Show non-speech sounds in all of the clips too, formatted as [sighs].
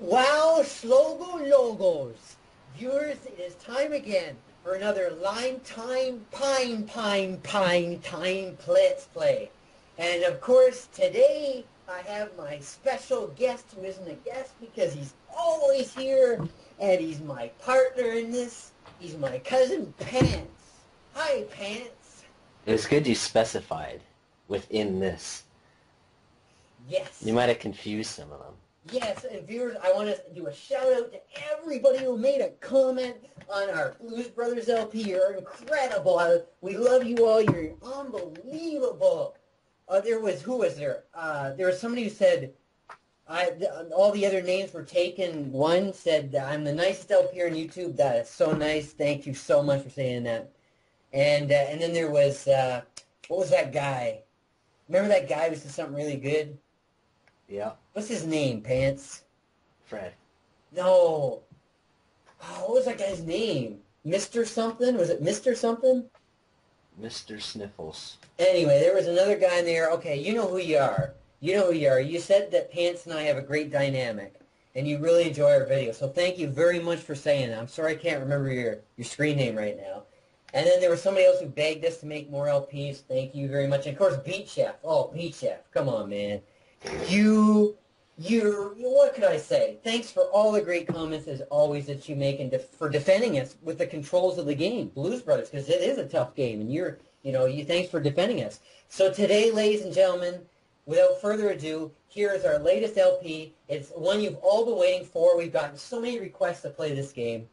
Wow, Slogo Logos. Viewers, it is time again for another Lime Time Pine Pine Pine Time Let's Play. And of course, today I have my special guest who isn't a guest because he's always here and he's my partner in this. He's my cousin Pants. Hi, Pants. It was good you specified within this. Yes. You might have confused some of them. Yes, and viewers, I want to do a shout out to everybody who made a comment on our Blues Brothers LP. You're incredible. We love you all. You're unbelievable. Uh, there was who was there? Uh, there was somebody who said, "I." All the other names were taken. One said, "I'm the nicest LP on YouTube." That is so nice. Thank you so much for saying that. And uh, and then there was uh, what was that guy? Remember that guy who said something really good? Yeah. What's his name, Pants? Fred. No. Oh, what was that guy's name? Mr. something? Was it Mr. something? Mr. Sniffles. Anyway, there was another guy in there. Okay, you know who you are. You know who you are. You said that Pants and I have a great dynamic, and you really enjoy our videos. So thank you very much for saying that. I'm sorry I can't remember your, your screen name right now. And then there was somebody else who begged us to make more LPs. Thank you very much. And of course, Beat Chef. Oh, Beat Chef. Come on, man. You, you, what could I say? Thanks for all the great comments as always that you make and def- for defending us with the controls of the game, Blues Brothers, because it is a tough game, and you're, you know, you thanks for defending us. So today, ladies and gentlemen, without further ado, here is our latest LP. It's one you've all been waiting for. We've gotten so many requests to play this game.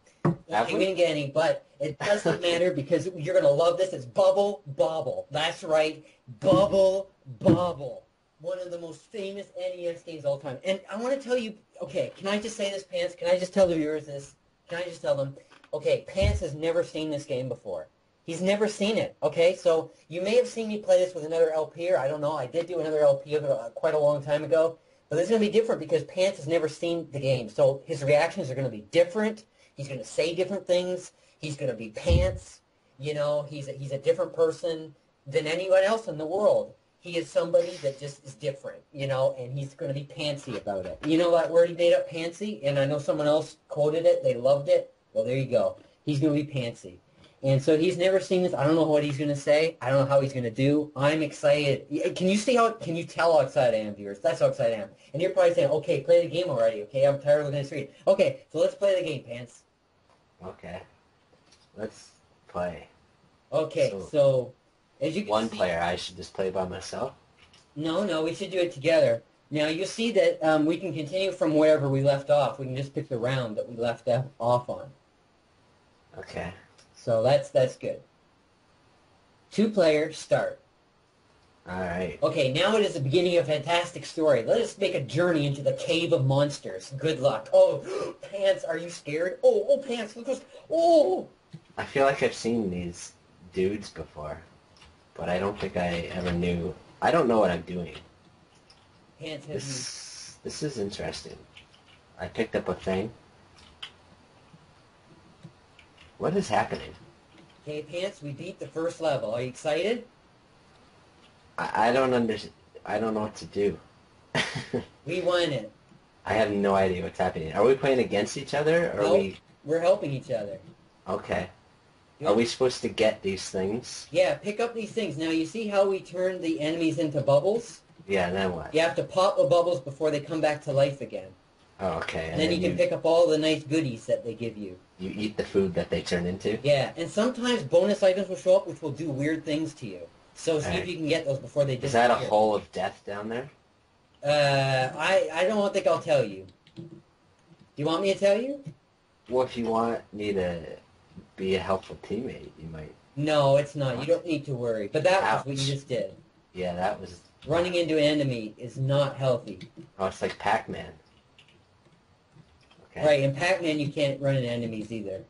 Have we we? didn't get any, but it doesn't matter because you're going to love this. It's Bubble Bobble. That's right, Bubble Bobble. One of the most famous NES games of all time. And I want to tell you, okay, can I just say this, Pants? Can I just tell the viewers this? Can I just tell them? Okay, Pants has never seen this game before. He's never seen it, okay? So you may have seen me play this with another LP, or I don't know. I did do another LP uh, quite a long time ago. But this is going to be different because Pants has never seen the game. So his reactions are going to be different. He's going to say different things. He's going to be Pants. You know, he's a, he's a different person than anyone else in the world. He is somebody that just is different, you know, and he's going to be pantsy about it. You know that word he made up, pantsy? And I know someone else quoted it. They loved it. Well, there you go. He's going to be pantsy. And so he's never seen this. I don't know what he's going to say. I don't know how he's going to do. I'm excited. Eh, can you see how? Can you tell how excited I am, viewers? That's how excited I am. And you're probably saying, "Okay, play the game already." Okay, I'm tired of looking at the screen. Okay, so let's play the game, pants. Okay. Let's play. Okay, So- so, as you can One see, player. I should just play by myself. No, no, we should do it together. Now you see that um, we can continue from wherever we left off. We can just pick the round that we left off- on. Okay. So that's that's good. Two players start. All right. Okay, now it is the beginning of a fantastic story. Let us make a journey into the cave of monsters. Good luck. Oh, [gasps] Pants, are you scared? Oh, oh, Pants, look what's... Oh! I feel like I've seen these dudes before, but I don't think I ever knew. I don't know what I'm doing. Pants. This this is interesting. I picked up a thing. What is happening? Okay, Pants, we beat the first level. Are you excited? I, I don't under. I don't know what to do. [laughs] We won it. I have no idea what's happening. Are we playing against each other? Or are Nope. we We're helping each other. okay? Are we supposed to get these things? Yeah, pick up these things. Now, you see how we turn the enemies into bubbles? Yeah. Then what? You have to pop the bubbles before they come back to life again. Oh, okay. And, then, you can pick up all the nice goodies that they give you. you eat the food that they turn into. Yeah, and sometimes bonus items will show up which will do weird things to you. So see if you can get those before they disappear. Is that a hole of death down there? Uh, I, I don't think I'll tell you. Do you want me to tell you? Well, if you want me to be a helpful teammate, you might. No, it's not. You don't need to worry. But that was what you just did. Yeah, that was. Running into an enemy is not healthy. Oh, it's like Pac-Man. Okay. Right, in Pac-Man you can't run into enemies either.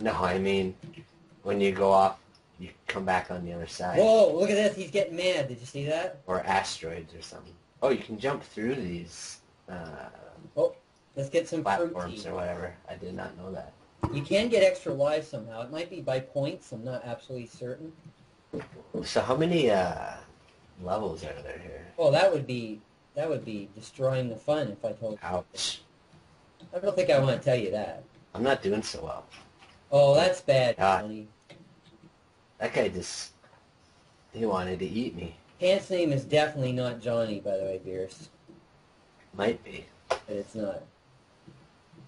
No, I mean, when you go off, you come back on the other side. Whoa, look at this. He's getting mad. Did you see that? Or asteroids or something. Oh, you can jump through these uh, oh, Let's get some platforms or whatever. I did not know that. You can get extra lives somehow. It might be by points. I'm not absolutely certain. So how many uh, levels are there here? Well, that would be that would be destroying the fun if I told you. Ouch. I don't think I want to tell you that. I'm not doing so well. Oh, that's bad. Johnny. That guy just, he wanted to eat me. Pants' name is definitely not Johnny, by the way, Beers. Might be. But it's not.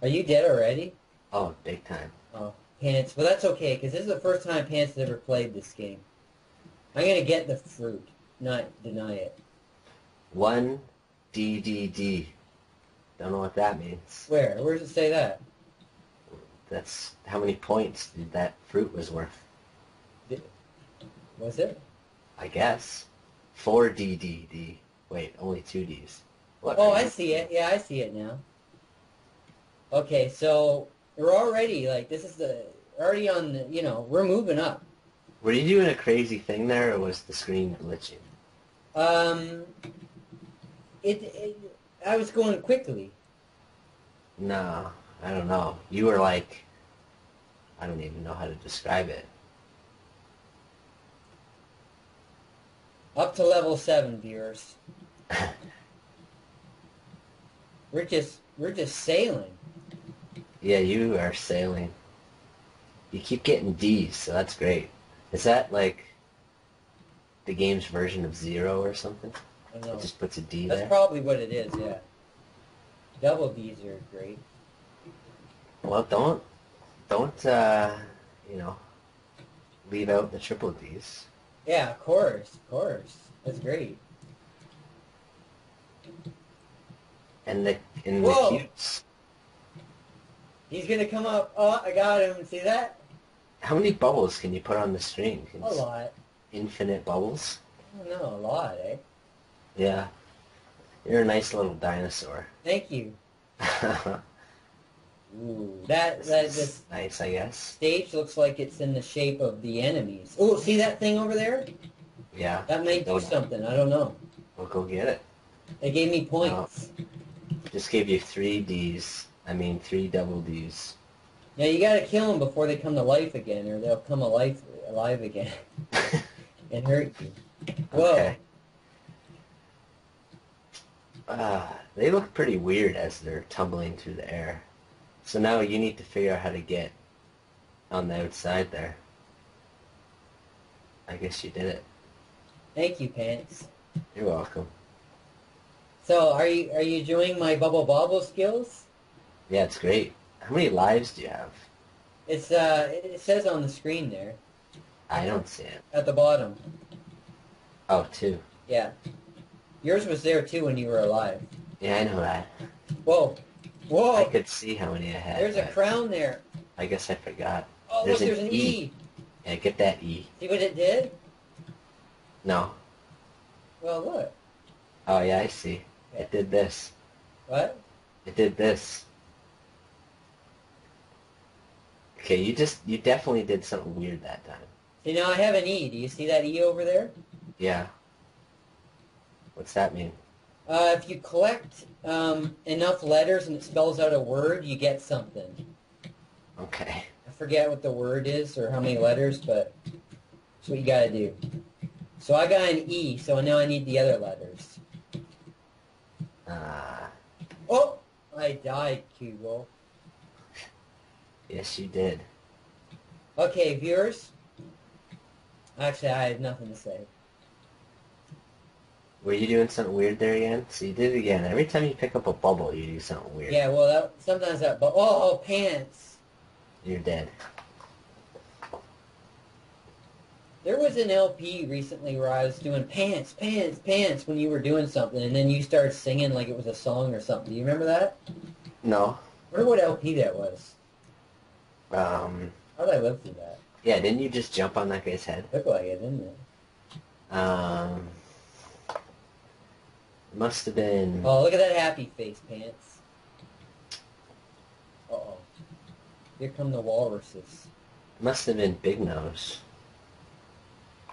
Are you dead already? Oh, big time. Oh, Pants. Well, that's okay, because this is the first time Pants has ever played this game. I'm going to get the fruit, not deny it. One DDD. Don't know what that means. Where? Where does it say that? That's how many points did that fruit was worth. Was it? I guess. Four DDD. Wait, only two Ds. Look, Oh, I see it. Yeah, I see it now. Okay, so we're already, like, this is the, already on the, you know, we're moving up. Were you doing a crazy thing there, or was the screen glitching? Um, it, it I was going quickly. No, I don't know. You were like, I don't even know how to describe it. Up to level seven, viewers. [laughs] We're just, we're just sailing. Yeah, you are sailing. You keep getting D's, so that's great. Is that like the game's version of zero or something? I don't know. It just puts a D That's there. probably what it is, yeah. Double D's are great. Well, don't, don't, uh, you know, leave out the triple D's. Yeah, of course, of course. That's great. And the, in Whoa. the cutes. He's gonna come up. Oh, I got him. See that? How many bubbles can you put on the string? Can A lot. Infinite bubbles? I don't a lot, eh? Yeah. You're a nice little dinosaur. Thank you. [laughs] Ooh, that that this nice, I guess. stage looks like it's in the shape of the enemies. Oh, see that thing over there? Yeah. That might do something. I don't know. We'll go get it. They gave me points. Just gave you three D's. I mean, three double D's. Now you gotta kill them before they come to life again, or they'll come alive alive again [laughs] and hurt you. Whoa. Okay. Uh, they look pretty weird as they're tumbling through the air. So now you need to figure out how to get on the outside there. I guess you did it. Thank you, Pants. You're welcome. So are you are you doing my bubble bobble skills? Yeah, it's great. How many lives do you have? It's uh it says on the screen there I don't see it. at the bottom. Oh, two. Yeah. Yours was there too when you were alive. Yeah, I know that. Whoa. Whoa. I could see how many I had. There's a crown there. I guess I forgot. Oh There's look, an there's an E. E. Yeah, get that E. See what it did? No. Well look. Oh, yeah, I see. It did this. What? It did this. Okay, you just, you definitely did something weird that time. You know, I have an E. Do you see that E over there? Yeah. What's that mean? Uh, if you collect um, enough letters and it spells out a word, you get something. Okay. I forget what the word is or how many letters, but that's what you gotta do. So I got an E, so now I need the other letters. Uh, Oh! I died, Kugel. Yes, you did. Okay, viewers. Actually, I have nothing to say. Were you doing something weird there again? So you did it again. Every time you pick up a bubble, you do something weird. Yeah, well, that, sometimes that... But, oh, oh, pants. You're dead. There was an LP recently where I was doing pants, pants, pants when you were doing something, and then you started singing like it was a song or something. Do you remember that? No. I wonder what LP that was. Um, How did I live through that? yeah, didn't you just jump on that guy's head? Looked like it, didn't it? Um, must have been... Oh, look at that happy face, pants. Uh-oh. Here come the walruses. Must have been Big Nose.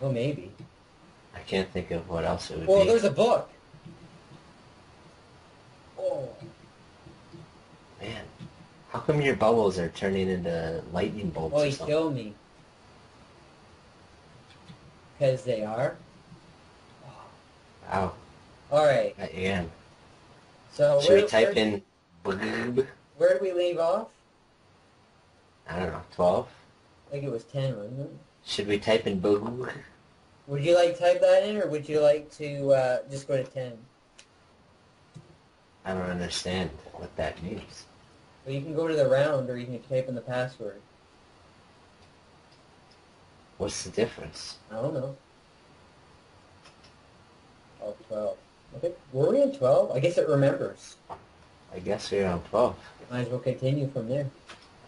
Oh, maybe. I can't think of what else it would Well, be. there's a book. Oh. Man, how come your bubbles are turning into lightning bolts Oh, he killed me. Because they are? Wow, Alright, again. so Should where, we type where- in boob? Where did we leave off? I don't know, 12? I think it was 10, wasn't it? Should we type in boo? Would you like to type that in, or would you like to uh, just go to 10? I don't understand what that means. Well, you can go to the round, or you can type in the password. What's the difference? I don't know. Oh, 12. Okay. were we in 12? I guess it remembers. I guess we're on 12. Might as well continue from there.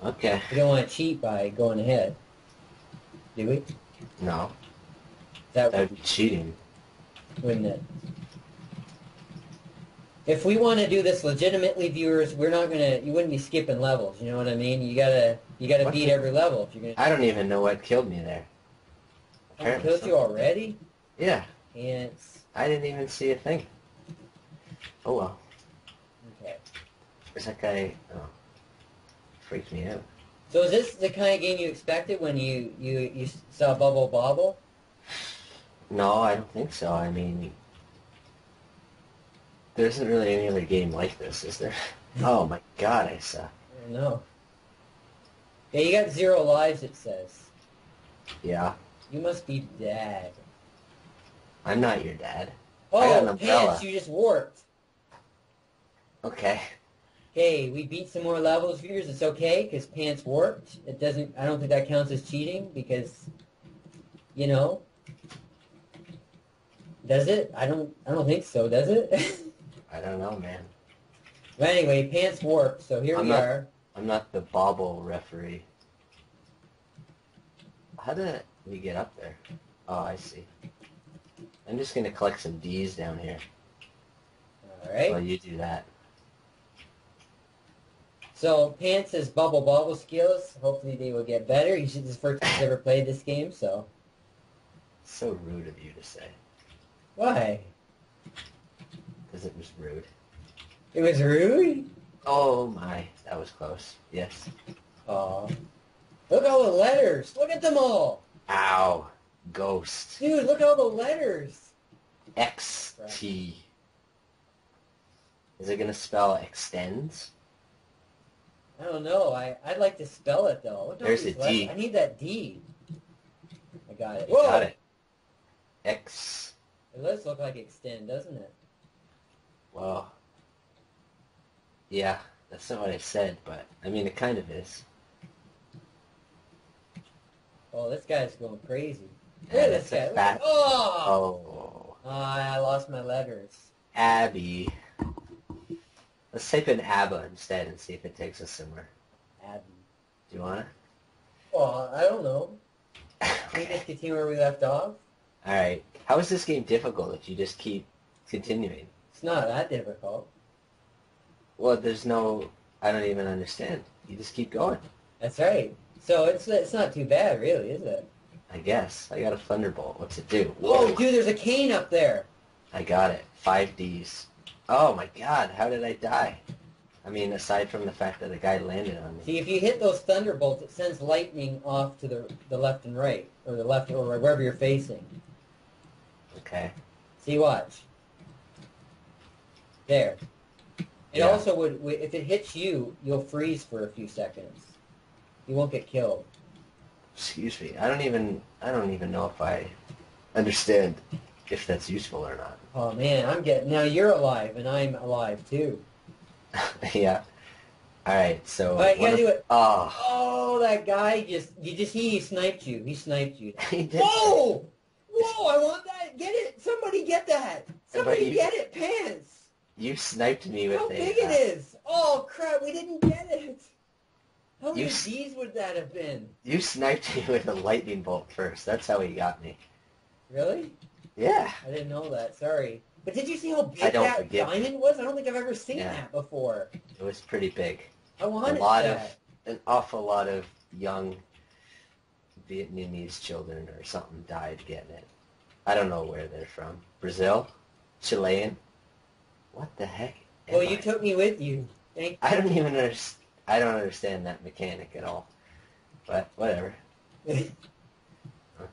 Okay. We don't want to cheat by going ahead. Do we? No, That that would be cheating. wouldn't it? If we want to do this legitimately, viewers, we're not gonna. You wouldn't be skipping levels. You know what I mean? You gotta. You gotta What beat the- every level if you're gonna. I don't even know what killed me there. I Apparently killed you already. Yeah, Ants. I didn't even see a thing. Oh well. Okay. Where's that guy? Oh. Freaked me out. So is this the kind of game you expected when you you you saw Bubble Bobble? No, I don't think so. I mean, there isn't really any other game like this, is there? Oh my god, I suck. I don't know. Yeah, you got zero lives. It says. Yeah, You must be dad. I'm not your dad. I got an Oh, pants! You just warped. Okay. Okay, we beat some more levels, viewers. It's okay because pants warped. It doesn't. I don't think that counts as cheating because, you know. Does it? I don't. I don't think so. Does it? [laughs] I don't know, man. but anyway, pants warped. So here I'm we not- are. I'm not the bobble referee. How did we get up there? Oh, I see. I'm just gonna collect some D's down here All right. while you do that. So pants has bubble bobble skills. Hopefully they will get better. He's the first time he's ever played this game. So So rude of you to say, why? Because it was rude. It was rude. Oh my, that was close. Yes. Oh. Look at all the letters. Look at them all. Ow. Ghost. Dude, look at all the letters. X T. Is it gonna spell extends? I don't know. I, I'd like to spell it though. There's a. D. I need that D. I got it. You Whoa! got it. X. It does look like extend, doesn't it? Well. Yeah, that's not what I said, but I mean it kind of is. Oh, this guy's going crazy. Look Yeah, at this guy. Fat- Oh! Oh, Ah, I lost my letters. Abby. Let's type in ABBA instead and see if it takes us somewhere. Abby. Do you want it? Well, I don't know. to? [laughs] Can we just okay. continue where we left off? All right. How is this game difficult if you just keep continuing? It's not that difficult. Well, there's no. I don't even understand. You just keep going. That's right. So it's it's not too bad, really, is it? I guess. I got a thunderbolt. What's it do? Whoa, dude, there's a cane up there. I got it. Five Ds. Oh my god, how did I die? I mean, aside from the fact that a guy landed on me. See, if you hit those thunderbolts, it sends lightning off to the the left and right, or the left or right, wherever you're facing. Okay. See, watch. There. It Yeah. also would, if it hits you, you'll freeze for a few seconds. You won't get killed. Excuse me. I don't even. I don't even know if I understand if that's useful or not. Oh man, I'm getting now. You're alive, and I'm alive too. [laughs] yeah. All right. So. But you gotta if- do it. Oh. Oh, that guy just you just he sniped you. He sniped you. [laughs] He did. Whoa! Whoa! I want that. Get it! Somebody get that! Somebody you- get it! Pants! You sniped me with How a. big uh, it is! Oh crap! We didn't get it. How You many s- D's would that have been? You sniped me with a lightning bolt first. That's how he got me. Really? Yeah. I didn't know that. Sorry. But did you see how big that forgive. diamond was? I don't think I've ever seen Yeah. that before. It was pretty big. I wanted lot that. of- An awful lot of young Vietnamese children or something died getting it. I don't know where they're from. Brazil? Chilean? What the heck? well, you I? took me with you. Thank I don't even understand. I don't understand that mechanic at all. But whatever. [laughs]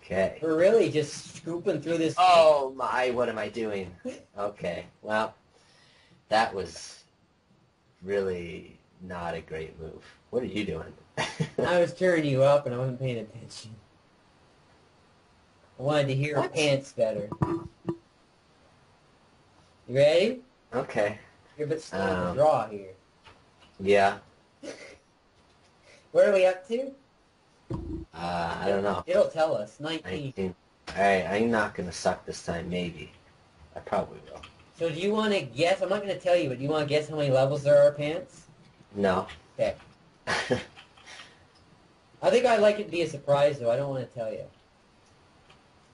Okay. We're really just scooping through this. Oh my! What am I doing? Okay. Well, that was really not a great move. What are you doing? I was [laughs] turning you up and I wasn't paying attention. I wanted to hear What? pants better. You ready? Okay. You're a bit slow to Um, draw here. Yeah. [laughs] What are we up to? Uh, I don't know. It'll tell us. 19. 19. Alright, I'm not going to suck this time, maybe. I probably will. So do you want to guess? I'm not going to tell you, but do you want to guess how many levels there are pants? No. Okay. [laughs] I think I'd like it to be a surprise, though. I don't want to tell you.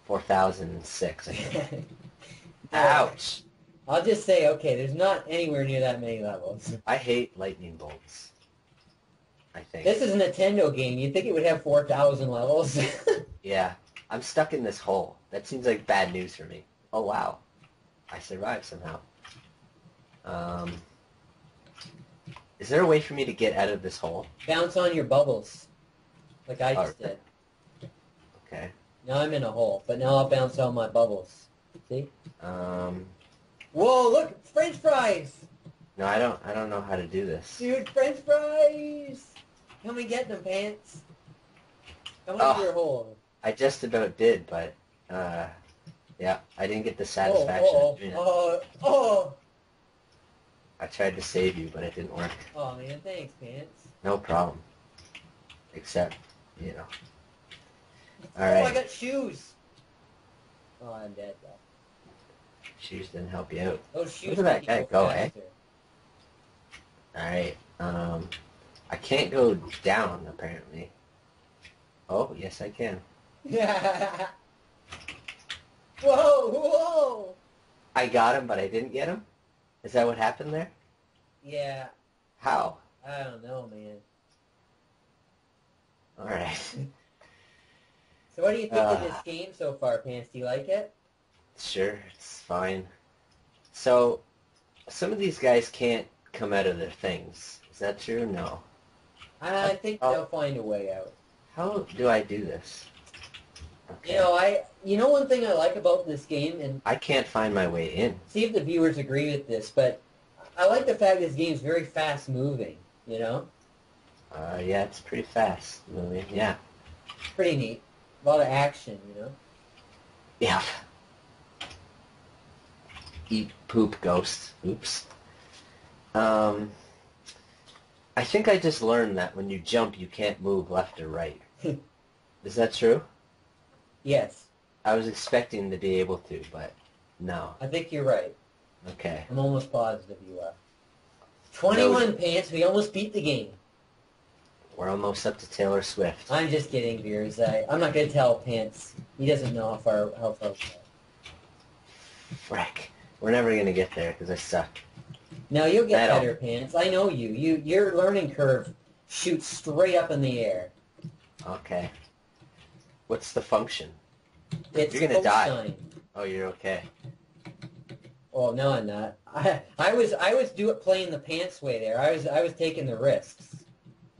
4006. I think. [laughs] Ouch! I'll just say, okay, there's not anywhere near that many levels. [laughs] I hate lightning bolts. I think. This is a Nintendo game. You'd think it would have 4,000 levels. [laughs] Yeah. I'm stuck in this hole. That seems like bad news for me. Oh, wow. I survived somehow. Um, is there a way for me to get out of this hole? Bounce on your bubbles, like I just did. Okay. Now I'm in a hole, but now I'll bounce on my bubbles. See? Um, Whoa, look! French fries! no, I don't. I don't know how to do this. Dude, French fries! Come and get them, pants. Come Oh. your hole. I just about did, but uh, yeah, I didn't get the Oh, satisfaction oh, doing oh, oh, I tried to save you, but it didn't work. oh, man, thanks, pants. No problem. Except, you know. All Oh, I got shoes. Oh, I'm dead, though. Shoes didn't help you out. Those shoes at that guy go, eh? All right. Um, I can't go down apparently. Oh, yes, I can. [laughs] whoa, whoa! I got him, but I didn't get him. Is that what happened there? Yeah, How? I don't know, man. All right. [laughs] So what do you think of Ah. this game so far, Pants? Do you like it? Sure, it's fine. So, some of these guys can't come out of their things. Is that true? No. I think they'll find a way out. How do I do this? Okay. You know, I you know one thing I like about this game, and I can't find my way in. see if the viewers agree with this, but I like the fact this game's very fast moving. You know, Uh, yeah, it's pretty fast moving. Yeah. pretty neat. A lot of action. You know. Yeah. Eat poop ghosts. Oops. Um, I think I just learned that when you jump, you can't move left or right. [laughs] Is that true? Yes, I was expecting to be able to, but no. I think you're right. Okay. I'm almost positive you are. Twenty-one pants. We almost beat the game. We're almost up to Taylor Swift. I'm just kidding, viewers. I, I'm not gonna tell Pants. He doesn't know how far how far. we are. Frick. We're never gonna get there because I suck. No, you'll get Metal. better, Pants. I know you. You your learning curve shoots straight up in the air. Okay. What's the function? It's You're gonna die. cosine. Oh, you're okay. Oh no, I'm not. [laughs] I I was I was do it playing the pants way there. I was I was taking the risks.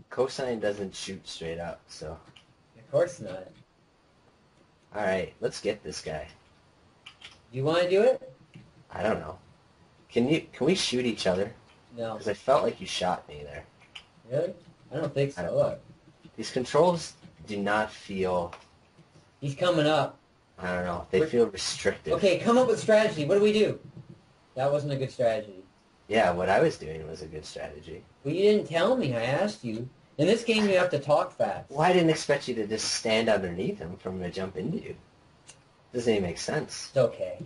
Cosine doesn't shoot straight up, so. Of course not. All right, let's get this guy. Do you want to do it? I don't know. Can you? Can we shoot each other? No. Because I felt like you shot me there. Really? I don't think I so. don't Look, These controls do not feel. he's coming up. I don't know. They We're- feel restricted. Okay, come up with strategy. What do we do? That wasn't a good strategy. Yeah, what I was doing was a good strategy. Well, you didn't tell me. I asked you. In this game, you have to talk fast. Well, I didn't expect you to just stand underneath him from to jump into you. Doesn't even make sense. It's okay.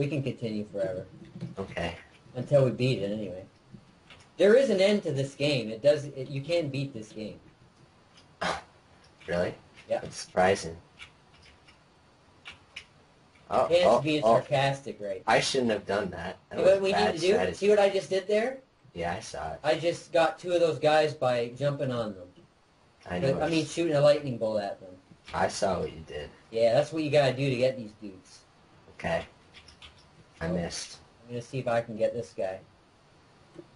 We can continue forever Okay. until we beat it. Anyway, there is an end to this game. It does. It, you can beat this game. [sighs] Really? Yeah. It's surprising. Oh, Pants oh, being oh. sarcastic, right? I shouldn't have done that. that what we need to do? strategy. See what I just did there? Yeah, I saw it. I just got two of those guys by jumping on them. I know. I mean, shooting a lightning bolt at them. I saw what you did. Yeah, that's what you gotta do to get these dudes. Okay. I missed. I'm gonna see if I can get this guy.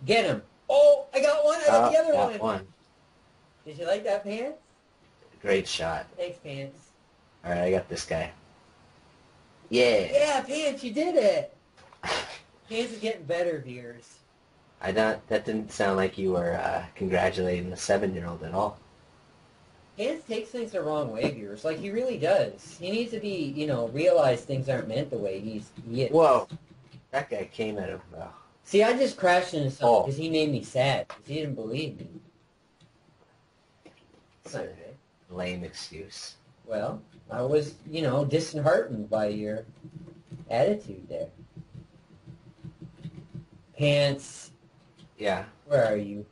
Get him! Oh, I got one. I got Oh, the other got one. one. Did you like that, Pants? Great shot. Thanks, Pants. All right, I got this guy. Yeah. Yeah, Pants, you did it. [laughs] Pants is getting better, viewers. I don't. That didn't sound like you were uh, congratulating the seven-year-old at all. Hans takes things the wrong way, viewers. Like he really does. He needs to be, you know, realize things aren't meant the way he's he is. Whoa, that guy came out of. Uh, See, I just crashed into something Oh. because he made me sad. 'cause he didn't believe me. It's lame excuse. Well, I was, you know, disheartened by your attitude there. Pants, Yeah, where are you?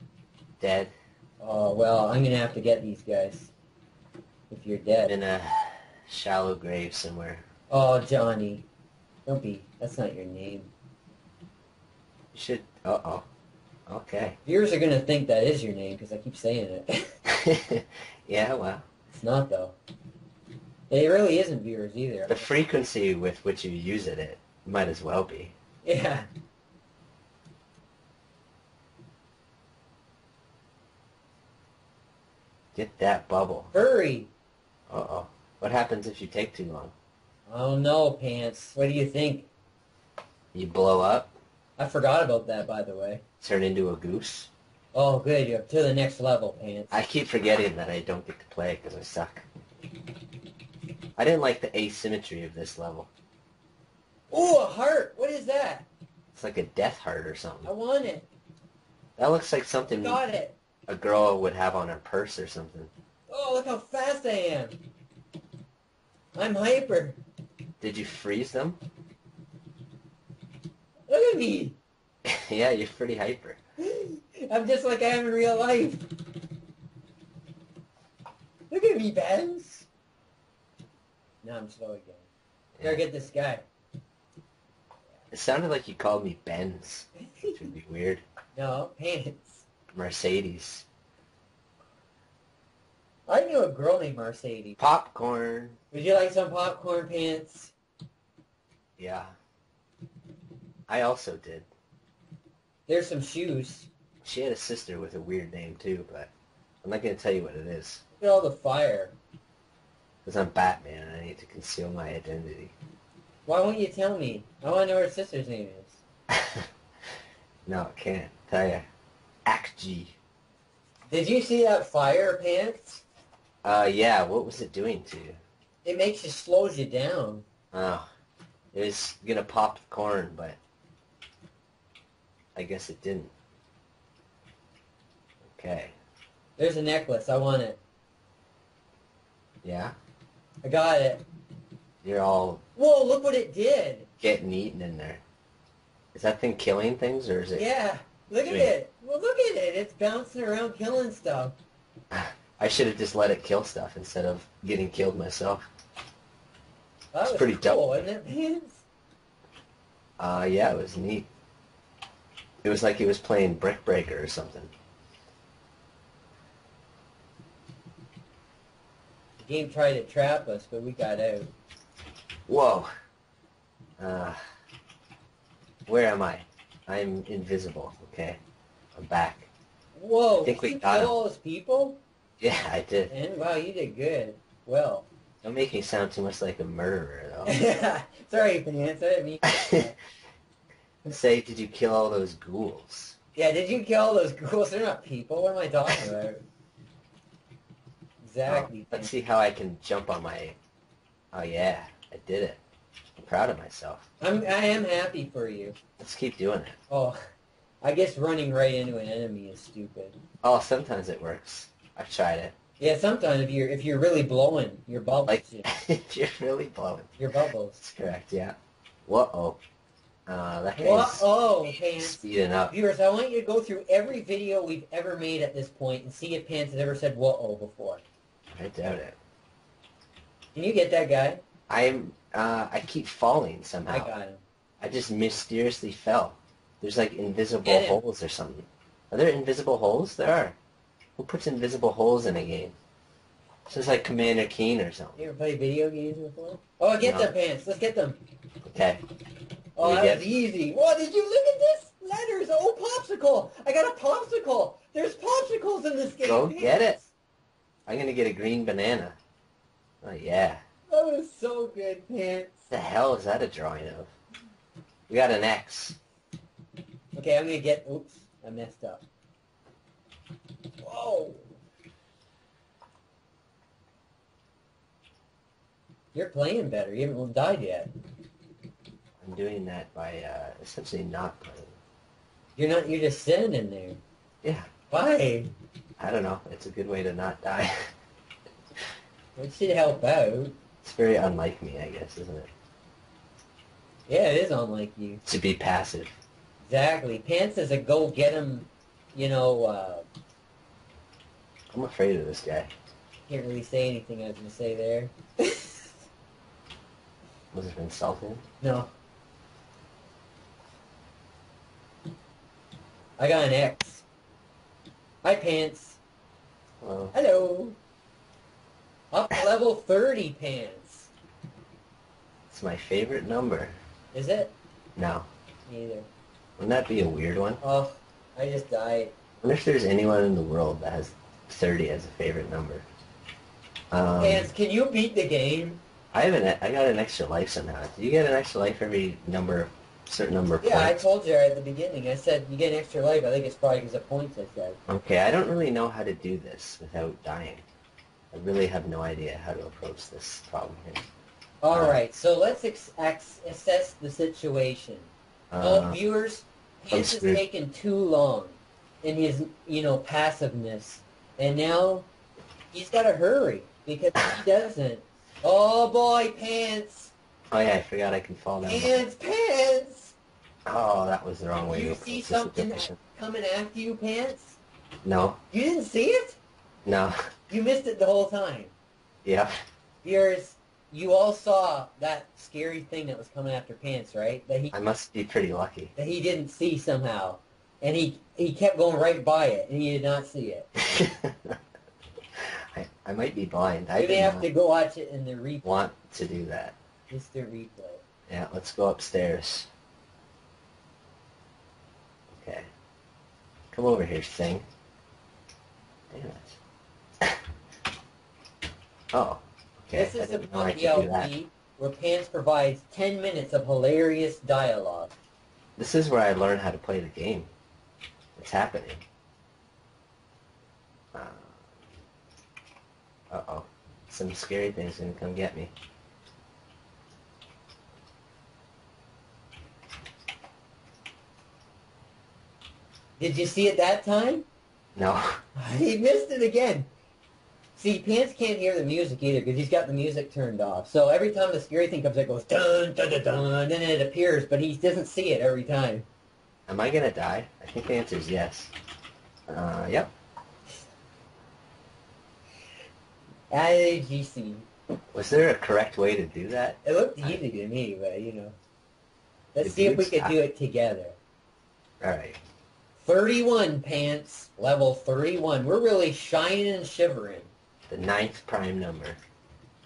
dead Oh, well, I'm going to have to get these guys. If you're dead. in a shallow grave somewhere. Oh, Johnny. Don't be. That's not your name. You should. Uh oh. Okay. Viewers are going to think that is your name because I keep saying it. [laughs] yeah. Well, it's not, though. It really isn't viewers either. the frequency with which you use it, it might as well be. Yeah. Get that bubble. Hurry. Uh oh. What happens if you take too long? Oh, no, Pants. What do you think? You blow up, I forgot about that, by the way. turn into a goose. Oh, good. You're up to the next level, Pants. I keep forgetting that I don't get to play because I suck. I didn't like the asymmetry of this level. Ooh, a heart. What is that? It's like a death heart or something. I want it. That looks like something Got it. a girl would have on her purse or something. Oh, look how fast I am. I'm hyper. Did you freeze them? Look at me. [laughs] yeah, you're pretty hyper. [laughs] I'm just like I am in real life. Look at me, Benz. Now I'm slow again. Gotta get this guy. It sounded like you called me Benz, which would be weird. [laughs] No, pants. Mercedes. I knew a girl named Mercedes. Popcorn. Would you like some popcorn pants? Yeah. I also did. There's some shoes. She had a sister with a weird name too, but I'm not going to tell you what it is. Look at all the fire. Because I'm Batman and I need to conceal my identity. Why won't you tell me? I want to know her sister's name is. [laughs] no, I can't tell you. Act G. Did you see that fire, Pants? Uh, yeah, what was it doing to you? It makes you, slows you down. Oh, it was going to pop the corn, but I guess it didn't. Okay. There's a necklace. I want it. Yeah? I got it. You're all Whoa, look what it did. getting eaten in there. Is that thing killing things, or is it... Yeah, look at it. Well, look at it. It's bouncing around killing stuff. [laughs] I should have just let it kill stuff instead of getting killed myself. That It's was pretty dope. cool, isn't it, Pants? Uh, yeah, it was neat. It was like he was playing Brick Breaker or something. The game tried to trap us, but we got out. Whoa. Uh, where am I? I'm invisible, okay? I'm back. Whoa, I think we you got all those people? Yeah, I did. And wow, you did good. Well. Don't make me sound too much like a murderer, though. [laughs] Sorry, Pants. I didn't mean [laughs] Say, did you kill all those ghouls? Yeah, did you kill all those ghouls? They're not people. What am I talking about? Exactly. Oh, let's see how I can jump on my... Oh, yeah, I did it. I'm proud of myself. I'm, I am happy for you. Let's keep doing it. Oh, I guess running right into an enemy is stupid. Oh, sometimes it works. I've tried it. Yeah, sometimes if you're if you're really blowing your bubbles, Like, [laughs] if you're really blowing. your bubbles. That's correct, yeah. Whoa-oh. Uh, that guy's Oh, Pants. speeding up. Viewers, I want you to go through every video we've ever made at this point and see if Pants has ever said "whoa" before. I doubt it. Can you get that guy? I'm, uh, I keep falling somehow. I got him. I just mysteriously fell. There's like invisible holes or something. Are there invisible holes? There are. Who puts invisible holes in a game? This is like Commander Keen or something. You ever play video games before? Oh, get No. them pants. Let's get them. Okay. Oh, We that get- was easy. Whoa, did you look at this? Letters. Oh, popsicle. I got a popsicle. There's popsicles in this game. Go get it. I'm gonna get a green banana. Oh yeah. That was so good, Pants. What the hell is that a drawing of? We got an X. Okay, I'm gonna get. Oops. I messed up. Whoa! You're playing better. You haven't died yet. I'm doing that by uh, essentially not playing. You're not. You're just sitting in there. Yeah. Why? I don't know. It's a good way to not die. [laughs] It should help out. it's very unlike me, I guess, isn't it? Yeah, it is unlike you. To be passive. Exactly. Pants is a go get him. You know. uh I'm afraid of this guy. Can't really say anything I was gonna say there. [laughs] Was it insulting? No. I got an X. Hi, Pants. Well, Hello. Up level 30, Pants. it's my favorite number. Is it? No. Neither. Wouldn't that be a weird one? Oh, I just died. I wonder if there's anyone in the world that has 30 as a favorite number. Um, Pants, can you beat the game? I have an, I got an extra life somehow. Do you get an extra life every number, certain number of Yeah, I told you at the beginning. I said you get an extra life. I think it's probably because of points, I said. Okay, I don't really know how to do this without dying. I really have no idea how to approach this problem here. All Uh, right, so let's ex- ex- assess the situation. Uh, Well, viewers, Pants is screwed. taking too long in his, you know, passiveness, and now he's got to hurry because he doesn't. Oh boy, Pants, oh yeah, I forgot I can fall down. Pants, Pants! Oh, that was the wrong way You see something coming after you, Pants? No, You didn't see it? no, You missed it the whole time. yeah. Viewers, you all saw that scary thing that was coming after Pants, right? That he I must be pretty lucky. that he didn't see somehow, and he he kept going right by it, and he did not see it. [laughs] I, I might be blind. I You may have to go watch it in the replay. want to do that. Just the replay. Yeah, let's go upstairs. Okay. Come over here, Sing. Damn it. [laughs] oh. Okay. this is the didn't I part of could the do that. LP where Pants provides 10 minutes of hilarious dialogue. This is where I learn how to play the game. What's happening? Uh oh. Some scary things gonna come get me. Did you see it that time? No. [laughs] he missed it again. See, Pants can't hear the music either because he's got the music turned off. So every time the scary thing comes, it goes dun dun dun dun, and then it appears, but he doesn't see it every time. Am I gonna die? I think the answer is yes. Uh, yep. See, Was there a correct way to do that? it looked easy to me, but you know. Let's Did see if we could do it together. Alright. 31 pants, level 31. We're really shining and shivering. The ninth prime number.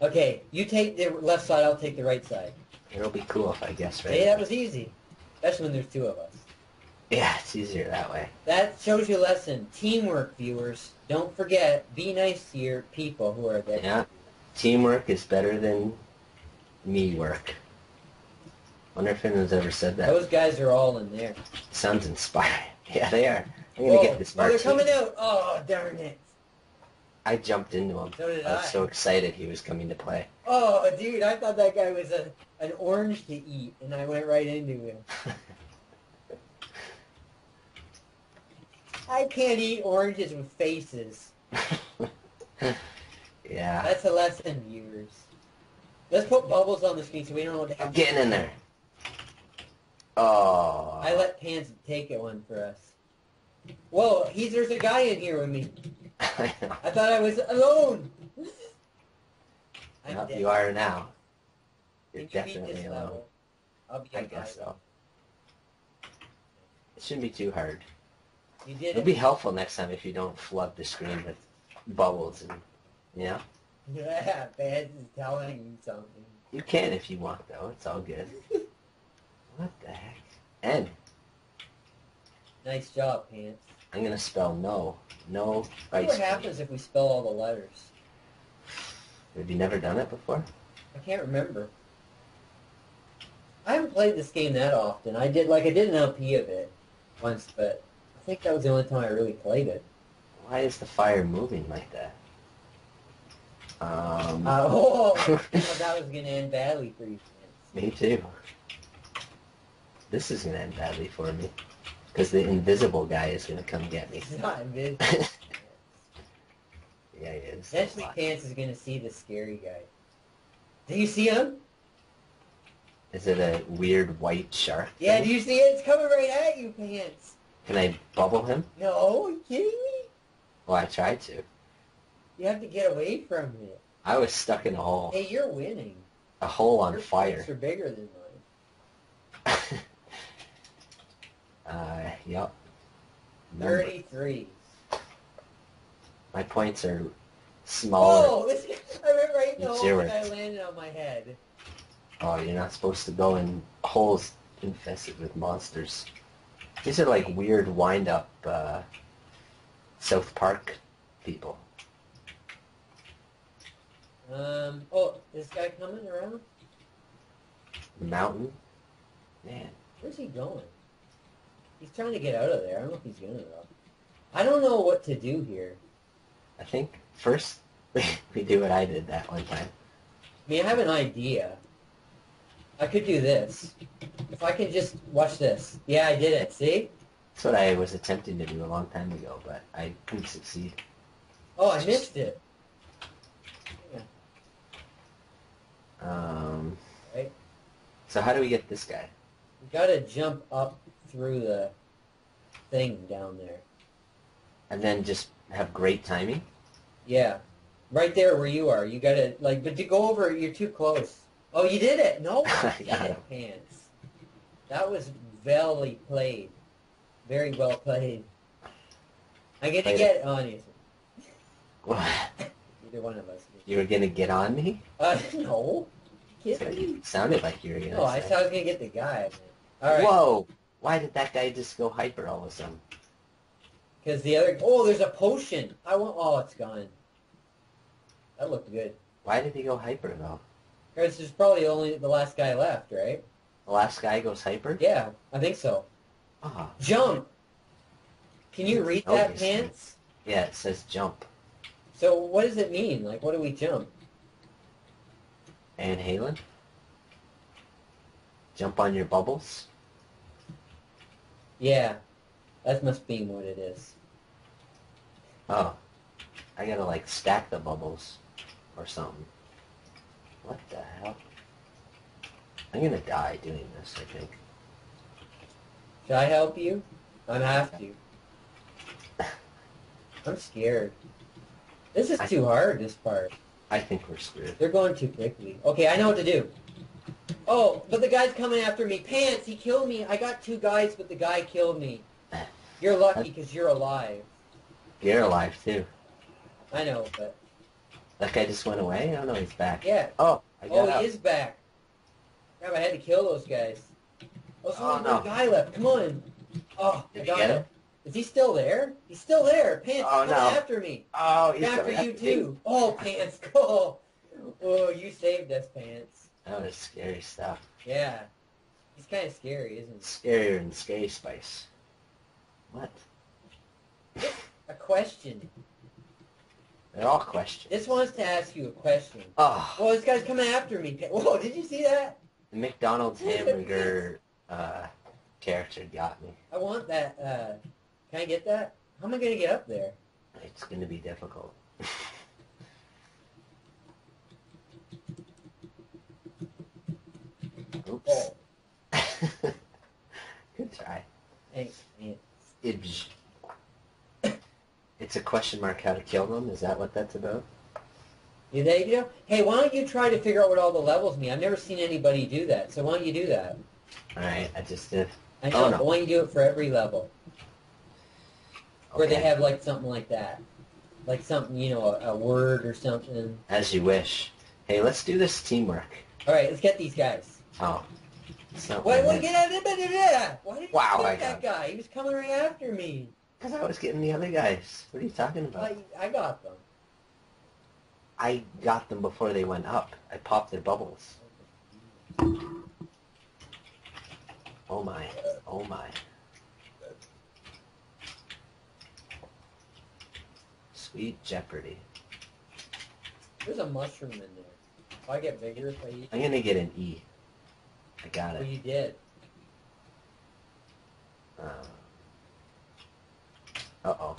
Okay, you take the left side, I'll take the right side. It'll be cool if I guess right. Hey, that was easy. Especially when there's two of us. Yeah, it's easier that way. That shows you a lesson. Teamwork, viewers. Don't forget, be nice to your people who are there. Yeah. Teamwork is better than me work. Wonder if anyone's ever said that. Those guys are all in there. Sounds inspiring. [laughs] Yeah, they are. I'm gonna oh, get this oh, they're coming out. Oh, darn it. I jumped into him. So did I was I. so excited he was coming to play. Oh, dude, I thought that guy was a, an orange to eat, and I went right into him. [laughs] I can't eat oranges with faces. [laughs] yeah. That's a lesson, viewers. Let's put bubbles on the screen so we don't know what to I'm getting in there. Oh. I let Pants take it one for us. Whoa, he's there's a guy in here with me. I thought I was alone. [laughs] Well, you are now. You're you definitely alone. level? I'll be I guess so. It shouldn't be too hard. You did It'll it. be helpful next time if you don't flood the screen with bubbles and you know? [laughs] Yeah, Pants is telling you something. You can if you want though. It's all good. [laughs] what the heck? N. Nice job, Pants. I'm gonna spell no. No What ice cream. happens if we spell all the letters? Have you never done it before? I can't remember. I haven't played this game that often. I did like I did an LP of it once, but think that was the only time I really played it. Why is the fire moving like that? Um, Uh, [laughs] oh, I [laughs] that was gonna end badly for you. me too. This is gonna end badly for me. Because the invisible guy is gonna come get me. It's not invisible. [laughs] Yeah, he is. Eventually, Pants is gonna see the scary guy. Do you see him? Is it a weird white shark? Yeah, thing? do you see it? It's coming right at you, Pants. Can I bubble him? No, you kidding me? Well, I tried to. You have to get away from it. I was stuck in a hole. Hey, you're winning. A hole on Your fire. points are bigger than mine. [laughs] uh, yep. Number- Thirty-three. My points are smaller. Oh, this, [laughs] I remember right in the hole and I landed on my head. Oh, you're not supposed to go in holes infested with monsters. These are like weird wind-up uh, South Park people. Um. Oh, this guy coming around? Mountain? Man, Where's he going? He's trying to get out of there. I don't know if he's gonna though. I don't know what to do here. I think first [laughs] we do what I did that one time. I mean, I have an idea. I could do this. If I can just watch this. Yeah, I did it. See? That's what I was attempting to do a long time ago, but I couldn't succeed. Oh, I missed it. Um, Right. So how do we get this guy? We gotta jump up through the thing down there. And then just have great timing? Yeah. Right there where you are. You gotta, like, but to go over, you're too close. Oh, you did it. No, [laughs] you pants. That was well played. Very well played. I'm gonna Played get on you. What? Either one of us. You were gonna get on me? Uh, no. Me? Sounded like you were gonna No, I I was gonna get the guy. All right. Whoa! Why did that guy just go hyper all of a sudden? Because the other, oh, there's a potion. I want. Oh, it's gone. That looked good. Why did he go hyper though? Because is probably only the last guy left, right? The last guy goes hyper? Yeah, I think so. Ah, Jump. Can you read that, Obviously. pants? yeah, it says jump. So what does it mean? Like, what do we jump? Van Halen? Jump on your bubbles? Yeah, that must be what it is. Oh. I gotta like stack the bubbles or something. What the hell? I'm gonna die doing this, I think. Should I help you? I have to. I'm scared. This is I- too hard, this part. I think we're screwed. They're going too quickly. Okay, I know what to do. Oh, but the guy's coming after me. Pants, he killed me. I got two guys, but the guy killed me. [laughs] You're lucky because you're alive. You're alive too. I know, but That guy just went away? Oh no, he's back. yeah. Oh, I got Oh, he is back. Crap, I had to kill those guys. Oh, Oh, no. guy left. Come on. Oh, I got him. Is he still there? He's still there. Pants, Oh, coming no. after me. Oh, he's after you after me. too. Oh, Pants, [laughs] go. Oh, you saved us, Pants. That was scary stuff. Yeah. He's kind of scary, isn't he? Scarier than Scary Spice. What? A question. They're all questions. This wants to ask you a question. Oh, Whoa, this guy's coming after me. [laughs] Whoa, did you see that? the McDonald's [laughs] hamburger uh, character got me. I want that. Uh, can I get that? How am I going to get up there? It's going to be difficult. [laughs] Oops. Good try. thanks, man. It's a question mark how to kill them. Is that what that's about? You there you go. Hey, why don't you try to figure out what all the levels mean? I've never seen anybody do that. So why don't you do that? All right, I just did. I oh, know, Oh, no. why don't you do it for every level? Okay. Where they have like something like that. Like something, you know, a, a word or something. As you wish. Hey, let's do this teamwork. All right, let's get these guys. Oh. Wait, wait, get out of there! Why did you Wow, shoot I that guy? He was coming right after me. Because I was getting the other guys. What are you talking about? I, I got them. I got them before they went up. I popped their bubbles. Oh my. Oh my. Sweet Jeopardy. There's a mushroom in there. If I get bigger, if I eat. I'm gonna get an E. I got Well, it. you did. Uh oh.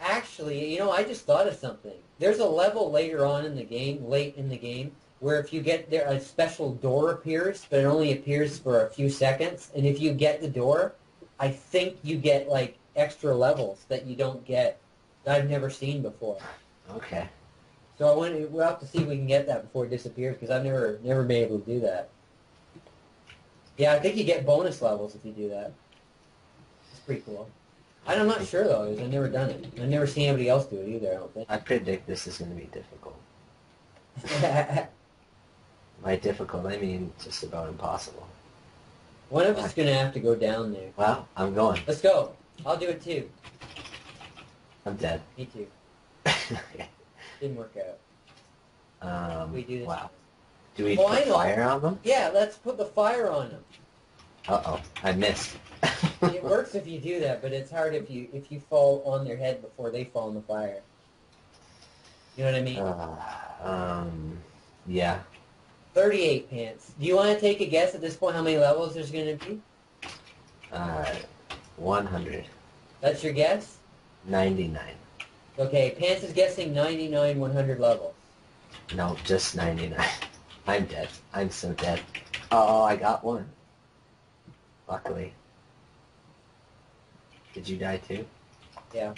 Actually, you know, I just thought of something. There's a level later on in the game, late in the game, where if you get there, a special door appears, but it only appears for a few seconds. And if you get the door, I think you get like extra levels that you don't get that I've never seen before. Okay. So I want to, we'll have to see if we can get that before it disappears because I've never never been able to do that. Yeah, I think you get bonus levels if you do that. It's pretty cool. I'm not sure though, because I've never done it. I've never seen anybody else do it either. I don't think. I predict this is gonna be difficult. [laughs] By difficult, I mean just about impossible. One of us is gonna have to go down there. Well, I'm going. Let's go. I'll do it too. I'm dead. Me too. [laughs] Didn't work out. um, We do this. wow. Do we I put fire on them? Yeah, let's put the fire on them. Uh oh, I missed. It works if you do that, but it's hard if you if you fall on their head before they fall in the fire. You know what I mean? Uh, um, yeah. 38 pants. Do you want to take a guess at this point how many levels there's going to be? Uh, 100. That's your guess? 99. Okay, Pants is guessing 99, 100 levels. No, just 99. [laughs] I'm dead. I'm so dead. Oh, I got one. Luckily. Did you die too? Yeah.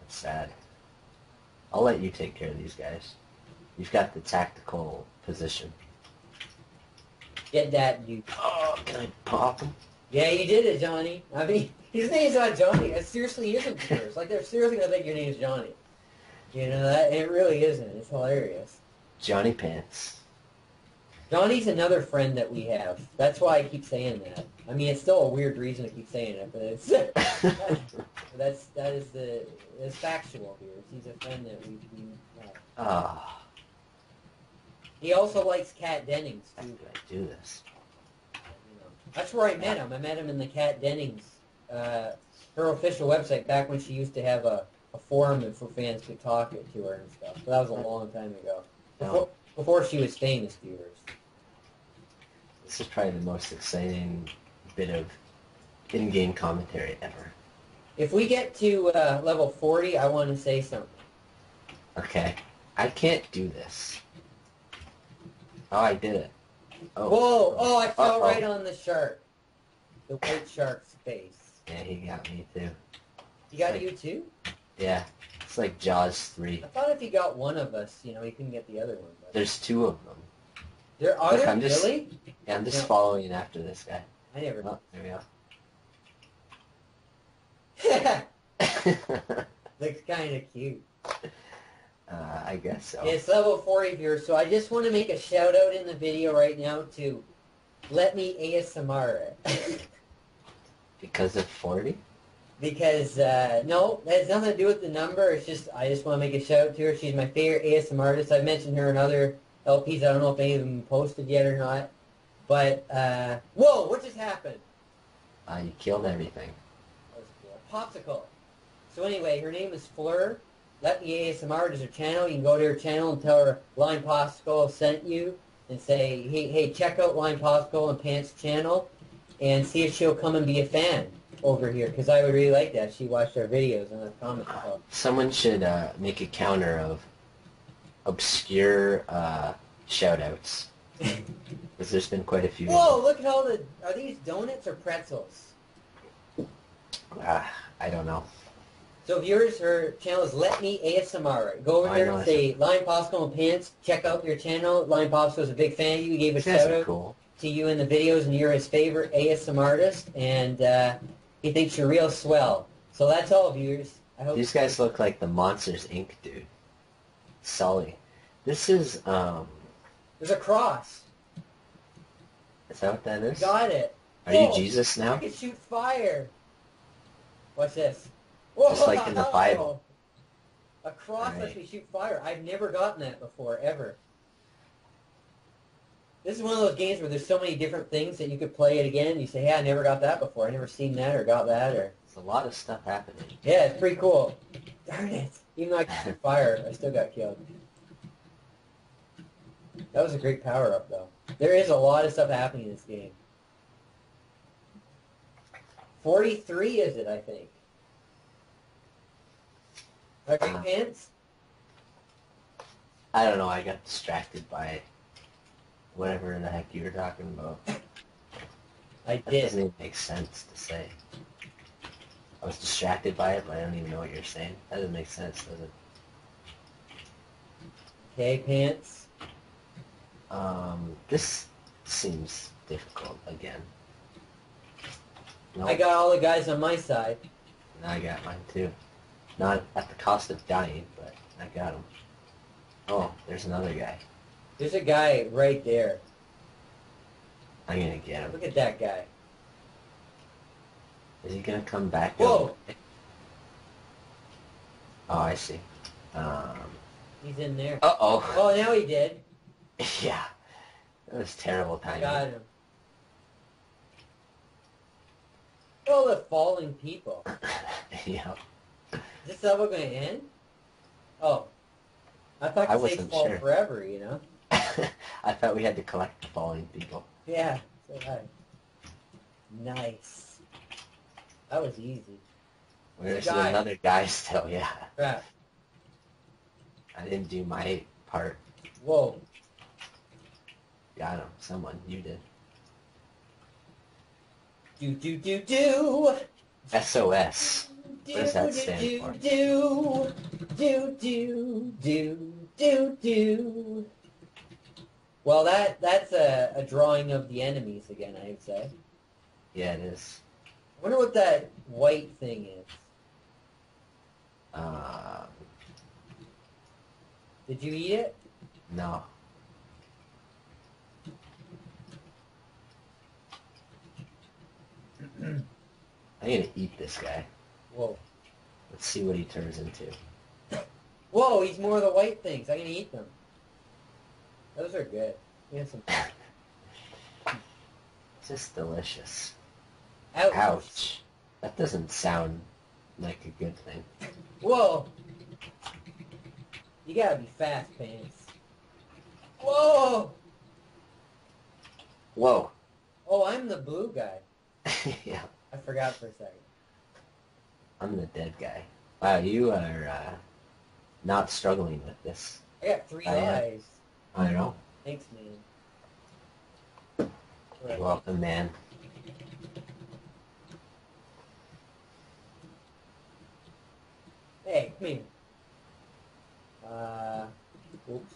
That's sad. I'll let you take care of these guys. You've got the tactical position. Get that, you. Oh, can I pop him? Yeah, you did it, Johnny. I mean, [laughs] his name's not Johnny. It seriously isn't yours. [laughs] Like, they're seriously going to think your name's Johnny. You know, that it really isn't. It's hilarious. Johnny Pants. Johnny's another friend that we have. That's why I keep saying that. I mean, it's still a weird reason to keep saying it, but it's [laughs] that's that is the it's factual here. He's a friend that we, we have. Ah, He also likes Kat Dennings too. do I do this? You know. That's where I met him. I met him in the Kat Dennings, uh, her official website back when she used to have a, a forum for fans could talk to her and stuff. So that was a long time ago. Before, before she was famous, viewers. This is probably the most exciting bit of in-game commentary ever. If we get to uh, level 40, I want to say something. Okay, I can't do this. Oh, I did it. Oh. Whoa! Oh, I fell Uh-oh. right on the shark. The white shark's face. Yeah, he got me too. You got Like- you too? Yeah, it's like Jaws 3. I thought if he got one of us, you know, he couldn't get the other one. But There's two of them. There are Look, there I'm just- really? Yeah, I'm just Yeah. following after this guy. I never. Oh, there we go. [laughs] [laughs] Looks kind of cute. uh, I guess so. It's level 40 here, so I just want to make a shout out in the video right now to Let Me ASMR it. [laughs] Because of 40? because, uh, no, that has nothing to do with the number. It's just, I just want to make a shout out to her. She's my favorite ASMR artist. I've mentioned her in other LPs. I don't know if any of them posted yet or not. But, uh, whoa, what just happened? Uh, you killed everything. That was cool. Popsicle. So anyway, her name is Fleur. Let Me ASMR is her channel. You can go to her channel and tell her Lime Popsicle sent you and say, hey, hey, check out Lime Popsicle and Pants channel and see if she'll come and be a fan over here because I would really like that. She watched our videos and left comments. Someone should uh, make a counter of obscure uh, shout-outs. Because there's been quite a few. Whoa, look at all the, are these donuts or pretzels? Ah, I don't know. So viewers, her channel is Let Me ASMR. Go over I there and say Lime Popsicle and Pants. Check out your channel. Lime Popsicle is a big fan of you. He gave a shout out cool. to you in the videos, and you're his favorite ASM artist, and uh, he thinks you're real swell. So that's all, viewers. I hope These guys look like the Monsters Inc. dude. Sully. This is, um, there's a cross. is that what that is? Got it. Are you Whoa. Jesus I now? can shoot fire. What's this. Whoa, Just like in the [laughs] Bible. A cross lets Alright. me shoot fire. I've never gotten that before, ever. This is one of those games where there's so many different things that you could play it again. You say, hey, I never got that before. I never seen that or got that or It's a lot of stuff happening. Yeah, it's pretty cool. Darn it. Even though I can fire, I still got killed. That was a great power-up, though. There is a lot of stuff happening in this game. 43 is it, I think. Are you Uh. pants? I don't know. I got distracted by whatever the heck you were talking about. I That did. doesn't even make sense to say. I was distracted by it, but I don't even know what you're saying. That doesn't make sense, does it? Okay, pants. Um, this seems difficult again. No, I got all the guys on my side. I got mine too. Not at the cost of dying, but I got him. Oh, there's another guy. There's a guy right there. I'm gonna get him. Look at that guy. Is he gonna come back? Whoa! Oh, I see. Um. He's in there. Uh oh. Oh, now he did. [laughs] Yeah. That was terrible I timing. got him. All the falling people. [laughs] yeah. Is this level going to end? Oh. I thought I the saves fall sure. forever, you know? [laughs] I thought we had to collect the falling people. Yeah. So I... Nice. That was easy. Where's guy. another guy still? Yeah. Crap. I didn't do my part. Whoa. Got him. Someone. You did. Do, do, do, do. SOS. Do, What does that do, stand do, for? Do, do, do, do, do, do. Well, that that's a, a drawing of the enemies again, I would say. Yeah, it is. I wonder what that white thing is. Um, Did you eat it? no. [clears throat] I'm gonna eat this guy. Whoa. Let's see what he turns into. [coughs] Whoa, he's more of the white things. I'm gonna eat them. Those are good. We have some. [laughs] Just delicious. Ouch. Ouch. That doesn't sound like a good thing. Whoa. You gotta be fast, pants. Whoa. Whoa. Oh, I'm the blue guy. [laughs] yeah, I forgot for a second. I'm the dead guy. Wow, you are uh, not struggling with this. I got three I am. eyes. I know. Thanks, man. You're welcome, man. Hey, come here. Uh, oops.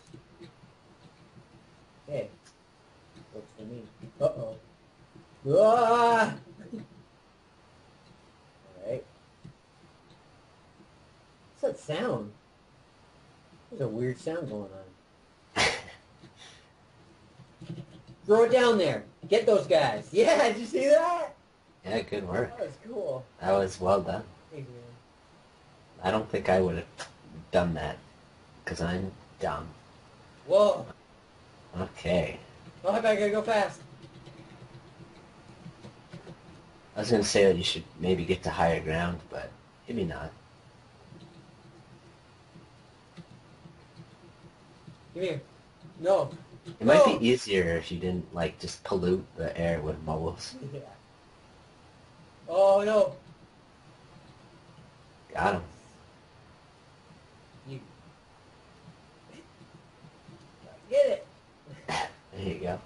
Hey. Looks for me. Uh-oh. Ah! Alright. What's that sound? There's a weird sound going on. [laughs] Throw it down there. Get those guys. Yeah, did you see that? yeah, good work. That was cool. That was well done. I don't think I would have done that because I'm dumb. Whoa. Okay. Oh, I gotta go fast. I was gonna say that you should maybe get to higher ground, but maybe not. Come here. No. It might be easier if you didn't like just pollute the air with bubbles. [laughs] Yeah. Oh no. Got him. You. Get it. [coughs] There you go.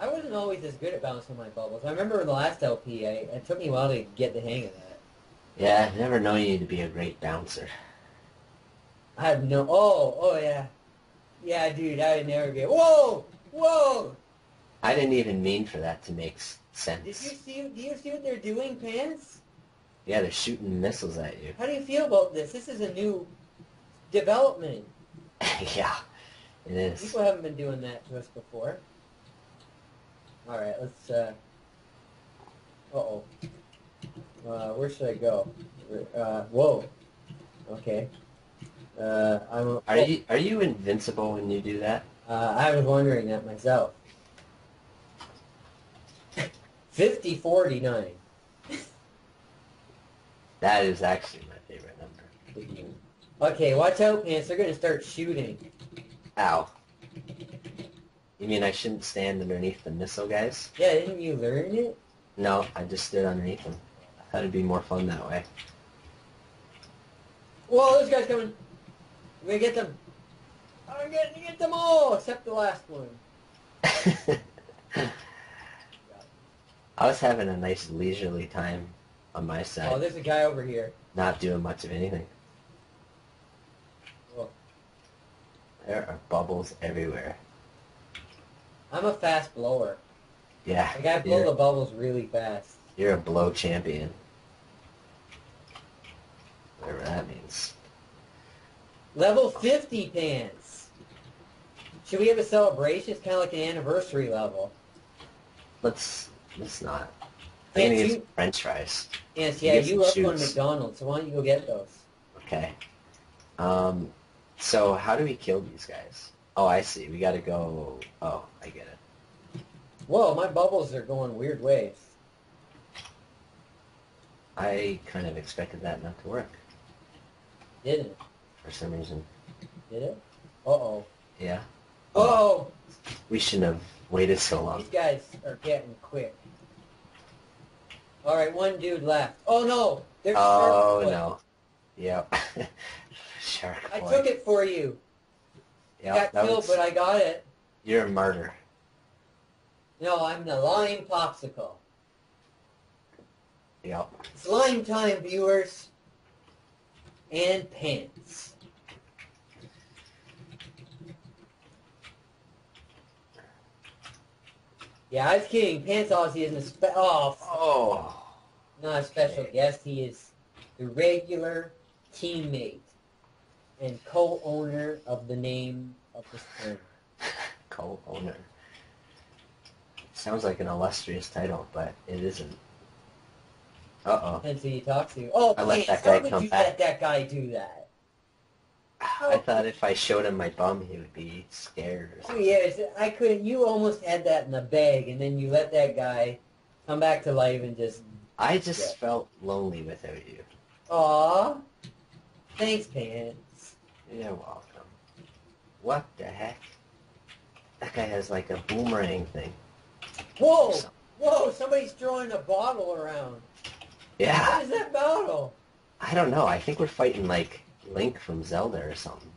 I wasn't always as good at bouncing my bubbles. I remember the last LP, I, it took me a while to get the hang of that. Yeah, I've never known you need to be a great bouncer. I had no. Oh, oh yeah. Yeah, dude, I would never be. Whoa, whoa. I didn't even mean for that to make s- Did you sense. see? Do you see what they're doing, pants? Yeah, they're shooting missiles at you. How do you feel about this? This is a new development. [laughs] yeah, it is. People haven't been doing that to us before. All right, let's. Uh oh. Uh, where should I go? Uh, whoa. Okay. Uh, I'm. Are you are you invincible when you do that? Uh, I was wondering that myself. Fifty forty nine. That is actually my favorite number. Okay, watch out, Pants. They're going to start shooting. Ow. You mean I shouldn't stand underneath the missile guys? Yeah, didn't you learn it? No, I just stood underneath them. I thought it'd be more fun that way. Whoa, this guy's coming. To get them. I'm going to get them all, except the last one. [laughs] I was having a nice leisurely time on my oh, side. Oh, there's a guy over here. not doing much of anything. Whoa. There are bubbles everywhere. I'm a fast blower. Yeah, Like, I blow you're, the bubbles really fast. you're a blow champion. Whatever that means. Level 50 pants. Should we have a celebration? It's kind of like an anniversary level. Let's let's not. I'm Can't gonna you- get French fries. Yes, yeah, Get you love going to. McDonald's, so why don't you go get those? Okay. Um, so how do we kill these guys? Oh, I see. We gotta go. Oh, I get it. Whoa, my bubbles are going weird ways. I kind of expected that not to work Didn't it? for some reason. Did it? Uh-oh. Yeah. Oh, We shouldn't have waited so long. these guys are getting quick. All right, one dude left. Oh, no. There's Oh no. Yep. [laughs] Shark I boy. took it for you. Yep, got killed, was- but I got it. You're a martyr. No, I'm the lime popsicle. Yep. It's lime time, viewers. And pants. Yeah, I was kidding. Pants obviously isn't a spe- oh, Oh. not a special Okay. guest. He is the regular teammate and co-owner of the name of this tournament. [laughs] Co-owner. Sounds like an illustrious title, but it isn't. Uh-oh. Depends who you talk to. Oh, I let that how guy would come you back. let that guy do that? I thought if I showed him my bum, he would be scared or oh, something. years. I couldn't. You almost had that in the bag, and then you let that guy come back to life and just. I just Yeah. felt lonely without you. Aw. Thanks, pants. You're welcome. What the heck? That guy has like a boomerang thing. Whoa! Whoa! Somebody's throwing a bottle around. Yeah. What is that bottle? I don't know. I think we're fighting like Link from Zelda or something.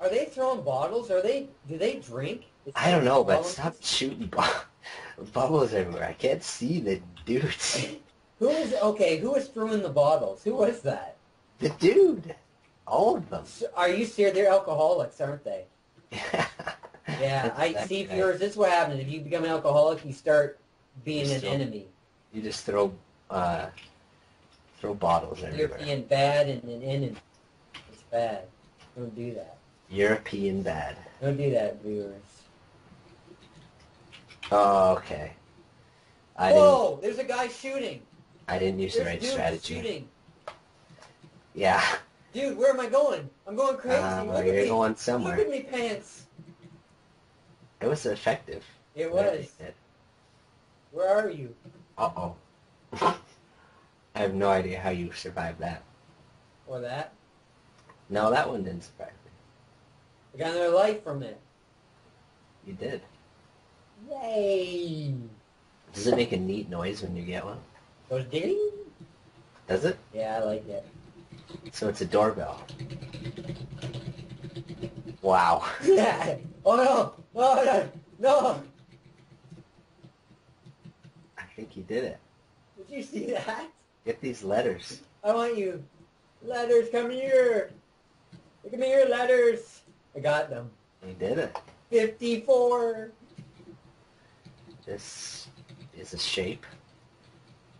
Are they throwing bottles? Are they? Do they drink? Is I don't know, but stop shooting bu- [laughs] bubbles everywhere. I can't see the dudes. [laughs] Who is okay? Who is throwing the bottles? Who was that? The dude. All of them. Are you serious? They're alcoholics, aren't they? Yeah. [laughs] Yeah, I see. guy. Viewers, this is what happens if you become an alcoholic. You start being You an still- enemy. You just throw, uh, throw bottles You're everywhere. being bad and an enemy. It's bad. Don't do that. European bad. Don't do that, viewers. Oh, okay. I Whoa! There's a guy shooting. I didn't use the There's right dudes strategy. shooting. Yeah. Dude, where am I going? I'm going crazy. Uh, Look you're at me. going Look at me pants. It was effective. It was. did. Where are you? Uh-oh. [laughs] I have no idea how you survived that. Or that? No, that one didn't survive me. I got another life from it. You did. Yay! Does it make a neat noise when you get one? Goes ding. Does it? Yeah, I like it. So it's a doorbell. Wow. Yeah. Oh no! No! No! No! I think you did it. Did you see that? Get these letters. I want you. Letters, come here. Look at me here, letters. I got them. You did it. 54. This is a shape.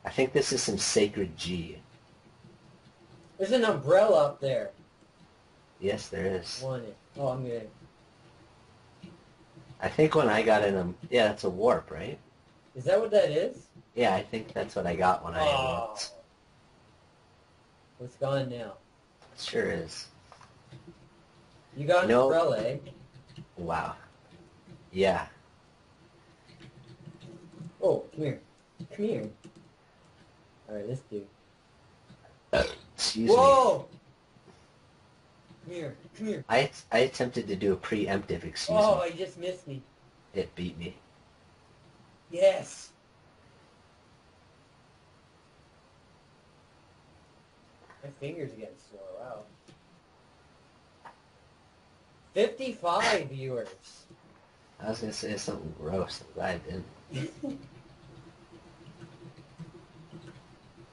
I think this is some sacred G. There's an umbrella up there. Yes, there is. Want it. Oh, I'm gonna. I think when I got in them, yeah, that's a warp, right? Is that what that is? Yeah, I think that's what I got when I Oh. It's gone now. It sure is. You got an No. umbrella, eh? Wow. Yeah. Oh, come here. Come here. Alright, this dude. Excuse me. Whoa! Come here, come here. I I attempted to do a preemptive excuse Oh, me. he just missed me. It beat me. Yes. My fingers are getting sore. Wow. 55 viewers. I was gonna say something gross. I'm glad I didn't. [laughs]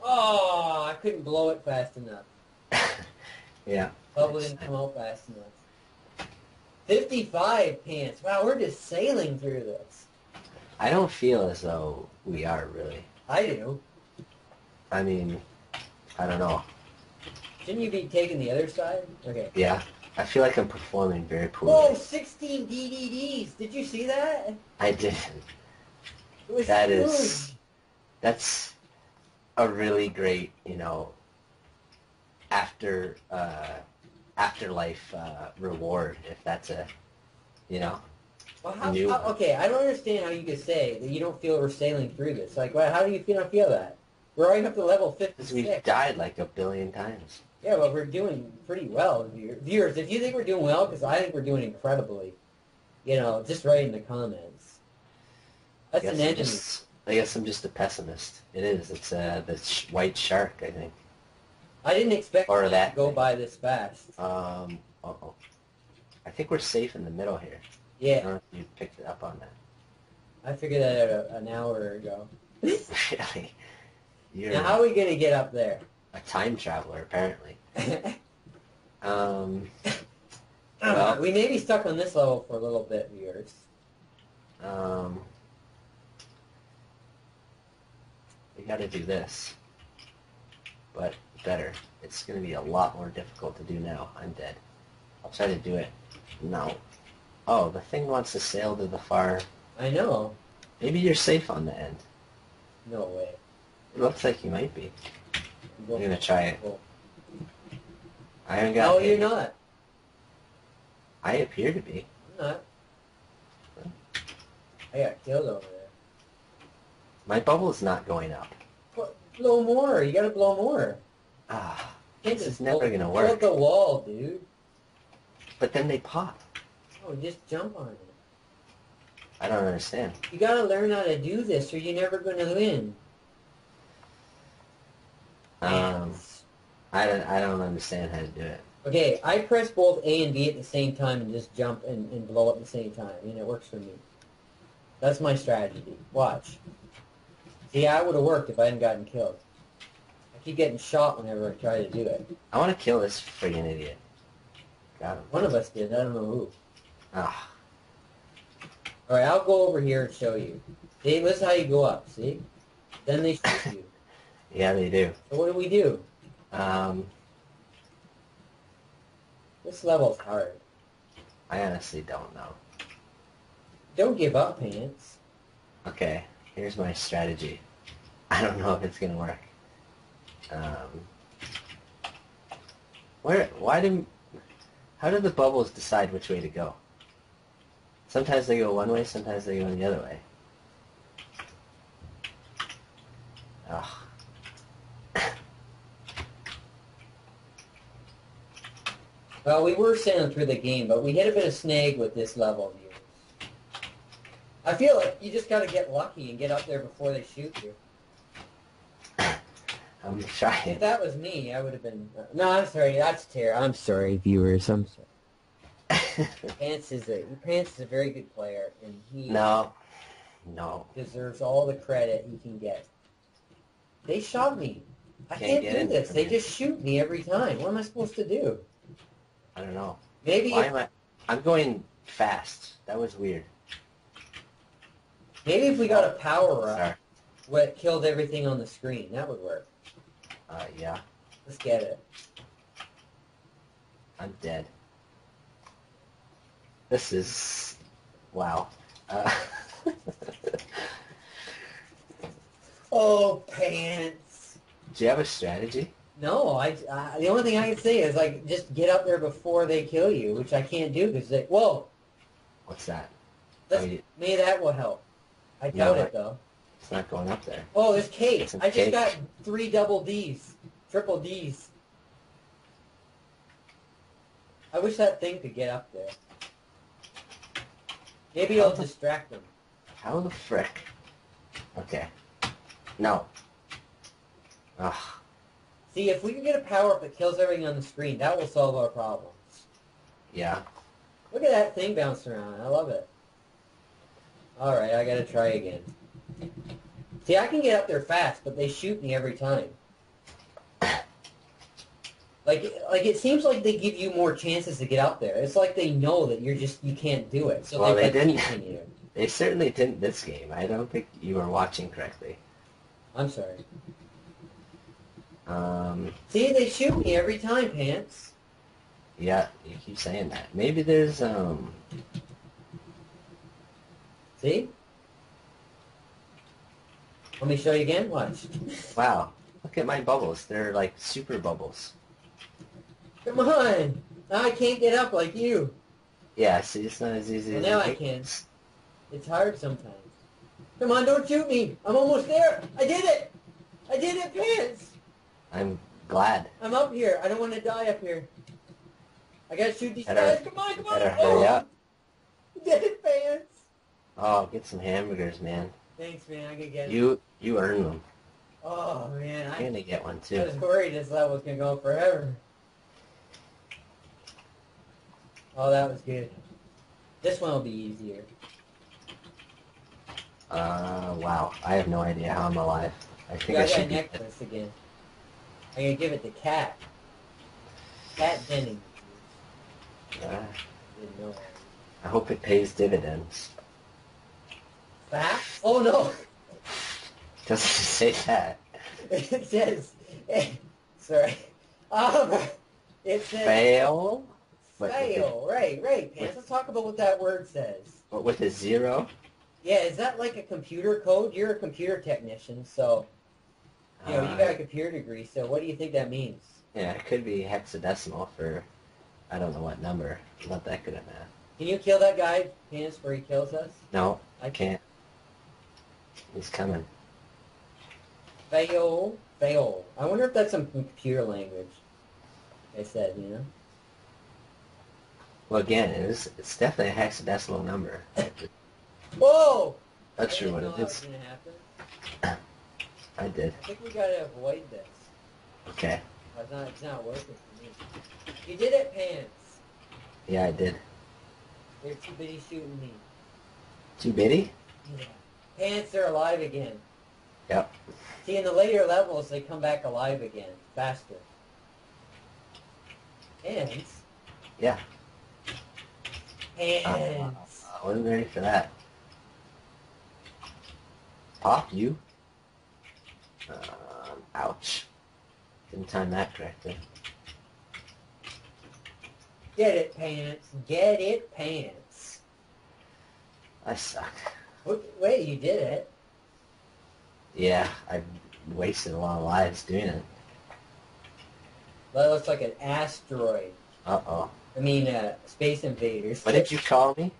Oh, I couldn't blow it fast enough. [laughs] Yeah. Bubble didn't come out fast enough. 55 pants. Wow, we're just sailing through this. I don't feel as though we are really. I do. I mean, I don't know. Shouldn't you be taking the other side? Okay. Yeah. I feel like I'm performing very poorly. Whoa, 16 DDDs. Did you see that? I didn't. That huge. is, that's a really great, you know, after uh, afterlife uh, reward. If that's a, you know, Well, how, New how- okay, I don't understand how you could say that you don't feel we're sailing through this. Like, well, how do you feel, feel that? We're already up to level because we've died like a billion times. Yeah, well, we're doing pretty well. Viewers, if you think we're doing well, because I think we're doing incredibly, you know, just write in the comments. That's an enemy. just, I guess I'm just a pessimist. It is. It's uh, the sh- white shark, I think. I didn't expect Or that to go thing. by this fast. Um, uh-oh. I think we're safe in the middle here. I Yeah, don't know if you picked it up on that. I figured that out an hour ago. [laughs] [laughs] really? You're Now, how are we going to get up there? a time traveler, apparently. [laughs] Um, Uh, Well- we may be stuck on this level for a little bit, viewers. um, we got to do this, but better. It's going to be a lot more difficult to do now. I'm dead. I'll try to do it. No. Oh, the thing wants to sail to the far. I know. Maybe you're safe on the end. No way. It looks like you might be. Go- I'm gonna try it. go. I haven't got. No, you're not. I appear to be. I'm not. I got killed over there. My bubble's not going up. Blow more. You gotta blow more. Ah, This is never gonna work. up the wall, dude. but then they pop. Oh, just jump on it. I don't understand. You gotta learn how to do this, or you're never gonna win. Um, I don't. I don't understand how to do it. Okay, I press both A and B at the same time and just jump and, and blow at the same time, and it works for me. That's my strategy. Watch. See, I would have worked if I hadn't gotten killed. I keep getting shot whenever I try to do it. I want to kill this friggin' idiot. Got him. One of us did. I don't know who. Ah, All right, I'll go over here and show you. See, this is how you go up. See? Then they shoot you. [laughs] yeah, they do. So what do we do? Um, This level's hard. I honestly don't know. Don't give up, pants. Okay, here's my strategy. [laughs] I don't know if it's gonna work. Um, where? Why do? How do the bubbles decide which way to go? Sometimes they go one way, sometimes they go the other way. Ugh. Well, we were sailing through the game, but we hit a bit of snag with this level, viewers. I feel like you just got to get lucky and get up there before they shoot you. [laughs] I'm If trying. that was me, I would have been. No, I'm sorry. That's Tara. I'm sorry, viewers. I'm sorry. [laughs] Pants is a Pants is a very good player, and he no, no. deserves all the credit he can get. They shot me. I Can't can't, do this. They just shoot me every time. What am I supposed to do? I don't know. Maybe Why if, am I? I'm going fast. That was weird. Maybe if we got a power up, what killed everything on the screen, that would work. Uh, yeah, Let's get it. I'm dead. This is wow. Uh, [laughs] Oh, pants. do you have a strategy? No, I, I. The only thing I can say is like just get up there before they kill you, which I can't do because they. Whoa, What's that? let's, mean, maybe that will help. I doubt I- it though. it's not going up there. Oh, it's Kate. Some I just cake. got three double D's. Triple D's. I wish that thing could get up there. Maybe it'll distract them. How the frick? Okay. No. Ugh. See, if we can get a power-up that kills everything on the screen, that will solve our problems. Yeah. Look at that thing bouncing around. I love it. Alright, I gotta try again. See, I can get up there fast, but they shoot me every time. Like, like it seems like they give you more chances to get up there. It's like they know that you're just you can't do it, so Well, they, they didn't. you. They certainly didn't this game. I don't think you were watching correctly. I'm sorry. Um, See, they shoot me every time, pants. yeah, you keep saying that. Maybe there's, um, See? Let me show you again. Watch. [laughs] wow, look at my bubbles. They're like super bubbles. Come on. Now I can't get up like you. Yeah, see, it's not as easy Well, as now I can. It's hard sometimes. Come on, don't shoot me. I'm almost there. I did it. I did it, pants. I'm glad. I'm up here. I don't want to die up here. I gotta shoot these Better- guys. Come on, come on. Better oh, hurry up. I [laughs] did it, pants. Oh, get some hamburgers, man. Thanks, man. I can get it. You you earn them. Oh, man. I'm I, gonna get one too. I was worried this level was going to go forever. Oh, that was good. This one will be easier. Uh, wow. I have no idea how I'm alive. I I think I got should that be. necklace again. I'm going to give it to Kat. Kat Denning. Uh, Didn't know. I hope it pays dividends. Facts? Oh, no. Doesn't say that. it says... sorry. Um, it says... Fail? Fail. Right, right. Pants. Let's talk about what that word says. What, with a zero? Yeah, is that like a computer code? You're a computer technician, so you know you Uh, got a computer degree. So what do you think that means? Yeah, it could be hexadecimal for I don't know what number. I'm not that good at math. Can you kill that guy, Pants, where he kills us? No, I can't. He's coming. Fail, fail. I wonder if that's some computer language. They said, you know. Well, again, it is, it's definitely a hexadecimal number. [laughs] Whoa! That's true what it is. [coughs] I did. I think we gotta avoid this. Okay. It's not, it's not working for me. You did it, Pants. Yeah, I did. They're too busy shooting me. Too bitty? Yeah. Pants are alive again. Yep. See, in the later levels, they come back alive again, faster. Hands? Yeah. Hands. I wasn't ready for that. Pop, you? Um, ouch. Didn't time that correctly. Get it, Pants. Get it, Pants. I suck. Wait, wait, you did it. Yeah, I've wasted a lot of lives doing it. That looks like an asteroid. Uh-oh. I mean, uh, Space Invaders. What did you call me?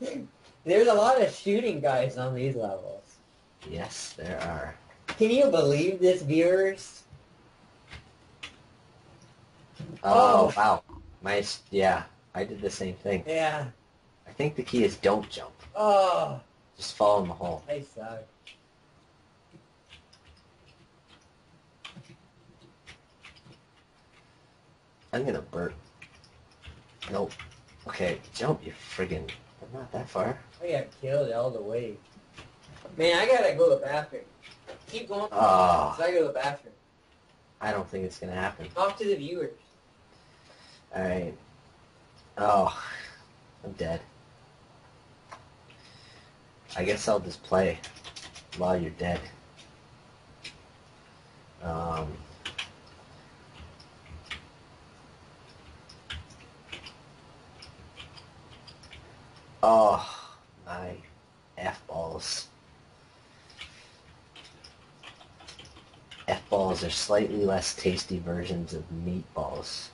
[laughs] There's a lot of shooting guys on these levels. Yes, there are. Can you believe this, viewers? Oh, Oh. wow. My, yeah, I did the same thing. Yeah. I think the key is don't jump. Oh, Just fall in the hole. I suck. I'm gonna burp. Nope. Okay, jump, you friggin'. I'm not that far. I got killed all the way. Man, I gotta go to the bathroom. Keep going. Ah. So I go to the bathroom. I don't think it's gonna happen. Talk to the viewers. Alright. Oh, I'm dead. I guess I'll just play while you're dead. Um, oh, my F-balls. F-balls are slightly less tasty versions of meatballs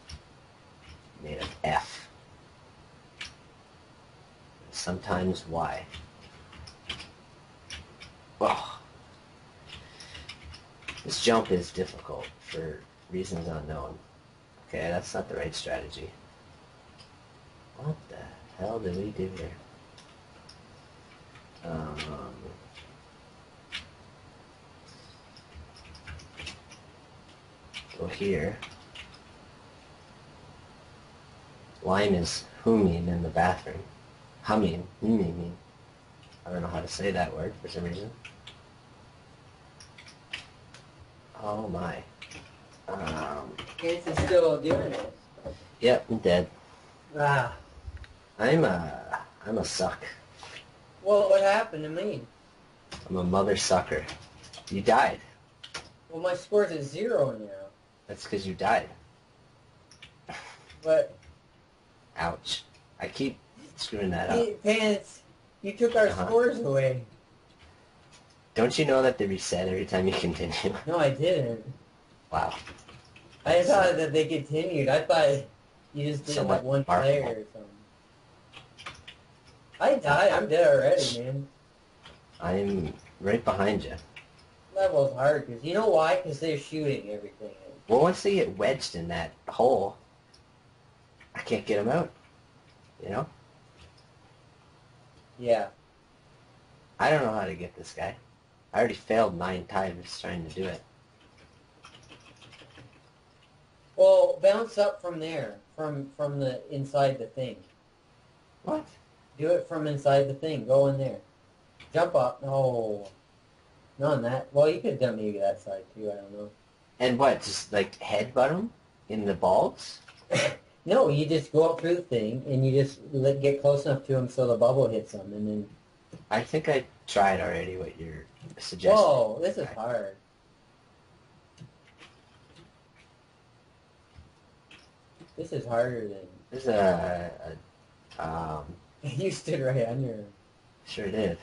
made of F. Sometimes Y. Oh. This jump is difficult for reasons unknown. Okay, that's not the right strategy. What the hell did we do here? Um, go here. Lime is humming in the bathroom. Humming. Humming. I don't know how to say that word for some reason. Oh my. Um, Chance is still doing it. yep, I'm dead. Ah. I'm a, I'm a suck. Well, what happened to me? I'm a mother sucker. You died. Well, my score's at zero now. That's because you died. But, Ouch. I keep screwing that up. hey, Pants, you took our Uh-huh. scores away. Don't you know that they reset every time you [laughs] continue? No, I didn't. Wow. I thought that they continued. I thought you just did Somewhat like one player or something. I died. I'm dead already, man. I'm right behind you. Level's hard because you know why? Because they're shooting everything. Well, once they get wedged in that hole, I can't get them out. You know? Yeah. I don't know how to get this guy. I already failed nine times trying to do it. Well, bounce up from there, from from the inside the thing. What? Do it from inside the thing. Go in there. Jump up. No. Not on that. Well, you could have done maybe that side too. I don't know. And what? Just like headbutt him in the balls? [laughs] No, you just go up through the thing and you just get close enough to him so the bubble hits him, and then. I think I tried already what you're suggesting. Whoa, this is hard. This is harder than This is a, a um, [laughs] you stood right under him. sure did.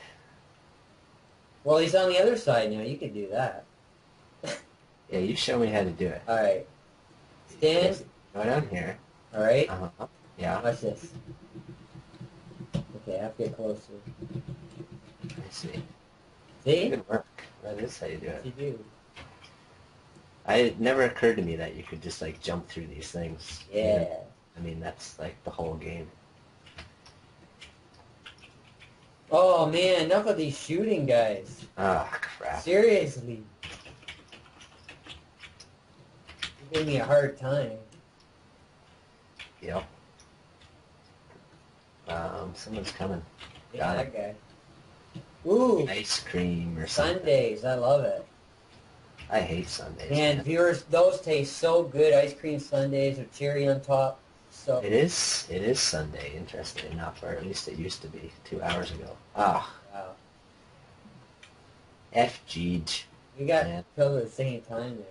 Well, he's on the other side now. You could do that. [laughs] Yeah, you show me how to do it. All right. Stand. Go down here. All right. Uh-huh. Yeah, Watch this. Okay, I have to get closer. I see. See? Good work. That is how you do it. you do? I, it never occurred to me that you could just like jump through these things. Yeah. I mean, that's like the whole game. Oh man, enough of these shooting guys. Ah, crap. Seriously. You give me a hard time. Yep. Um, someone's coming. Yeah, Got that guy. Ooh, Ice cream or something. Sundaes. I love it. I hate Sundays. Man, man. viewers, those taste so good. Ice cream sundaes with cherry on top. So It is. It is Sunday. Interesting enough, or at least it used to be two hours ago. Ah, wow. F Geej. We got Man. killed at the same time there.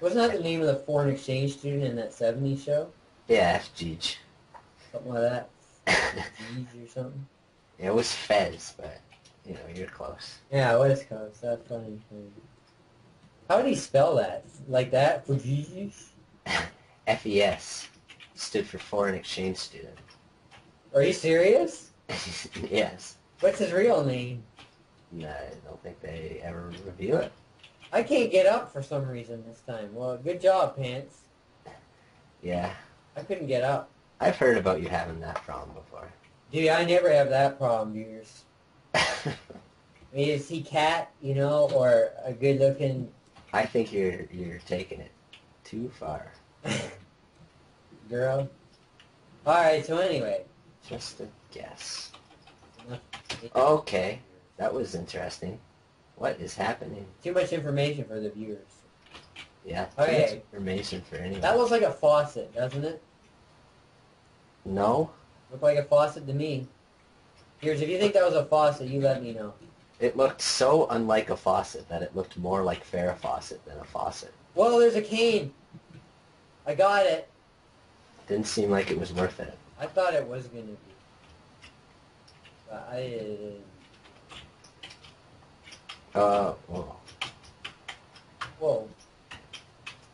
Wasn't that the name of the foreign exchange student in that 70s show? Yeah, F Geej. Something like that. [laughs] Or something. it was Fez, but you know you're close. Yeah, it was close. That's funny. How would he spell that? Like that? FES [laughs] stood for foreign exchange student. Are you serious? [laughs] yes. What's his real name? No, I don't think they ever reveal it. I can't get up for some reason this time. Well, good job, Pants. Yeah, I couldn't get up. I've heard about you having that problem before. Dude, I never have that problem, viewers. [laughs] I mean, is he cat, you know, or a good-looking I think you're you're taking it too far. [laughs] girl? All right. So anyway, Just a guess. [laughs] Okay, that was interesting. What is happening? too much information for the viewers. Yeah, too much Okay. information for anyone. That looks like a faucet, doesn't it? no, Look like a faucet to me. Viewers, if you think that was a faucet, you let me know. it looked so unlike a faucet that it looked more like Farrah Fawcett than a faucet. Whoa, there's a cane. I got it. Didn't seem like it was worth it. I thought it was gonna be. But I didn't. Uh, whoa. Whoa,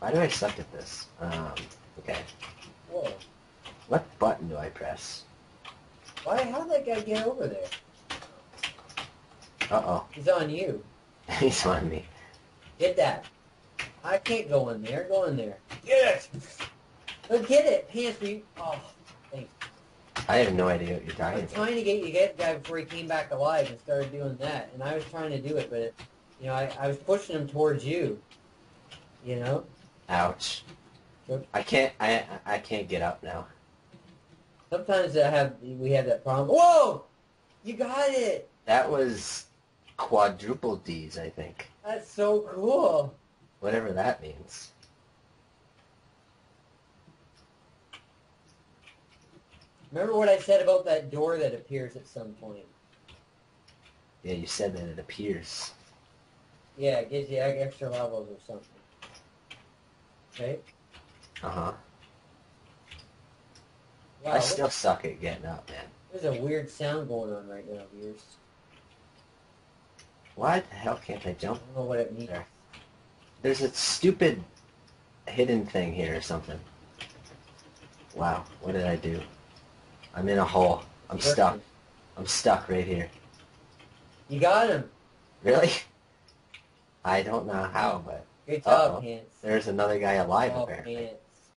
Why do I suck at this? Um, okay. whoa. What button do I press? Why? How did that guy get over there? Uh-oh. He's on you. [laughs] He's on me. Get that. I can't go in there. Go in there. Get it. But get it, pants. We. Oh, thanks. I have no idea what you're talking about. I talking was trying to get you get the guy before he came back alive and started doing that, and I was trying to do it, but it, you know, I, I was pushing him towards you. You know. Ouch. I can't. I I can't get up now. Sometimes I have we have that problem. Whoa! You got it. That was quadruple D's, I think. That's so cool. Whatever that means. Remember what I said about that door that appears at some point? Yeah, you said that it appears. Yeah, it gives you extra levels or something. Right? Uh huh. Wow, I still suck at getting up, man. there's a weird sound going on right now, viewers. Why the hell can't I jump? I don't know what it means. There. There's a stupid hidden thing here or something. Wow, what did I do? I'm in a hole. I'm stuck. I'm stuck right here. You got him. Really? I don't know how, but Good job, Uh-oh. Pants. there's another guy alive Oh, apparently. Pants.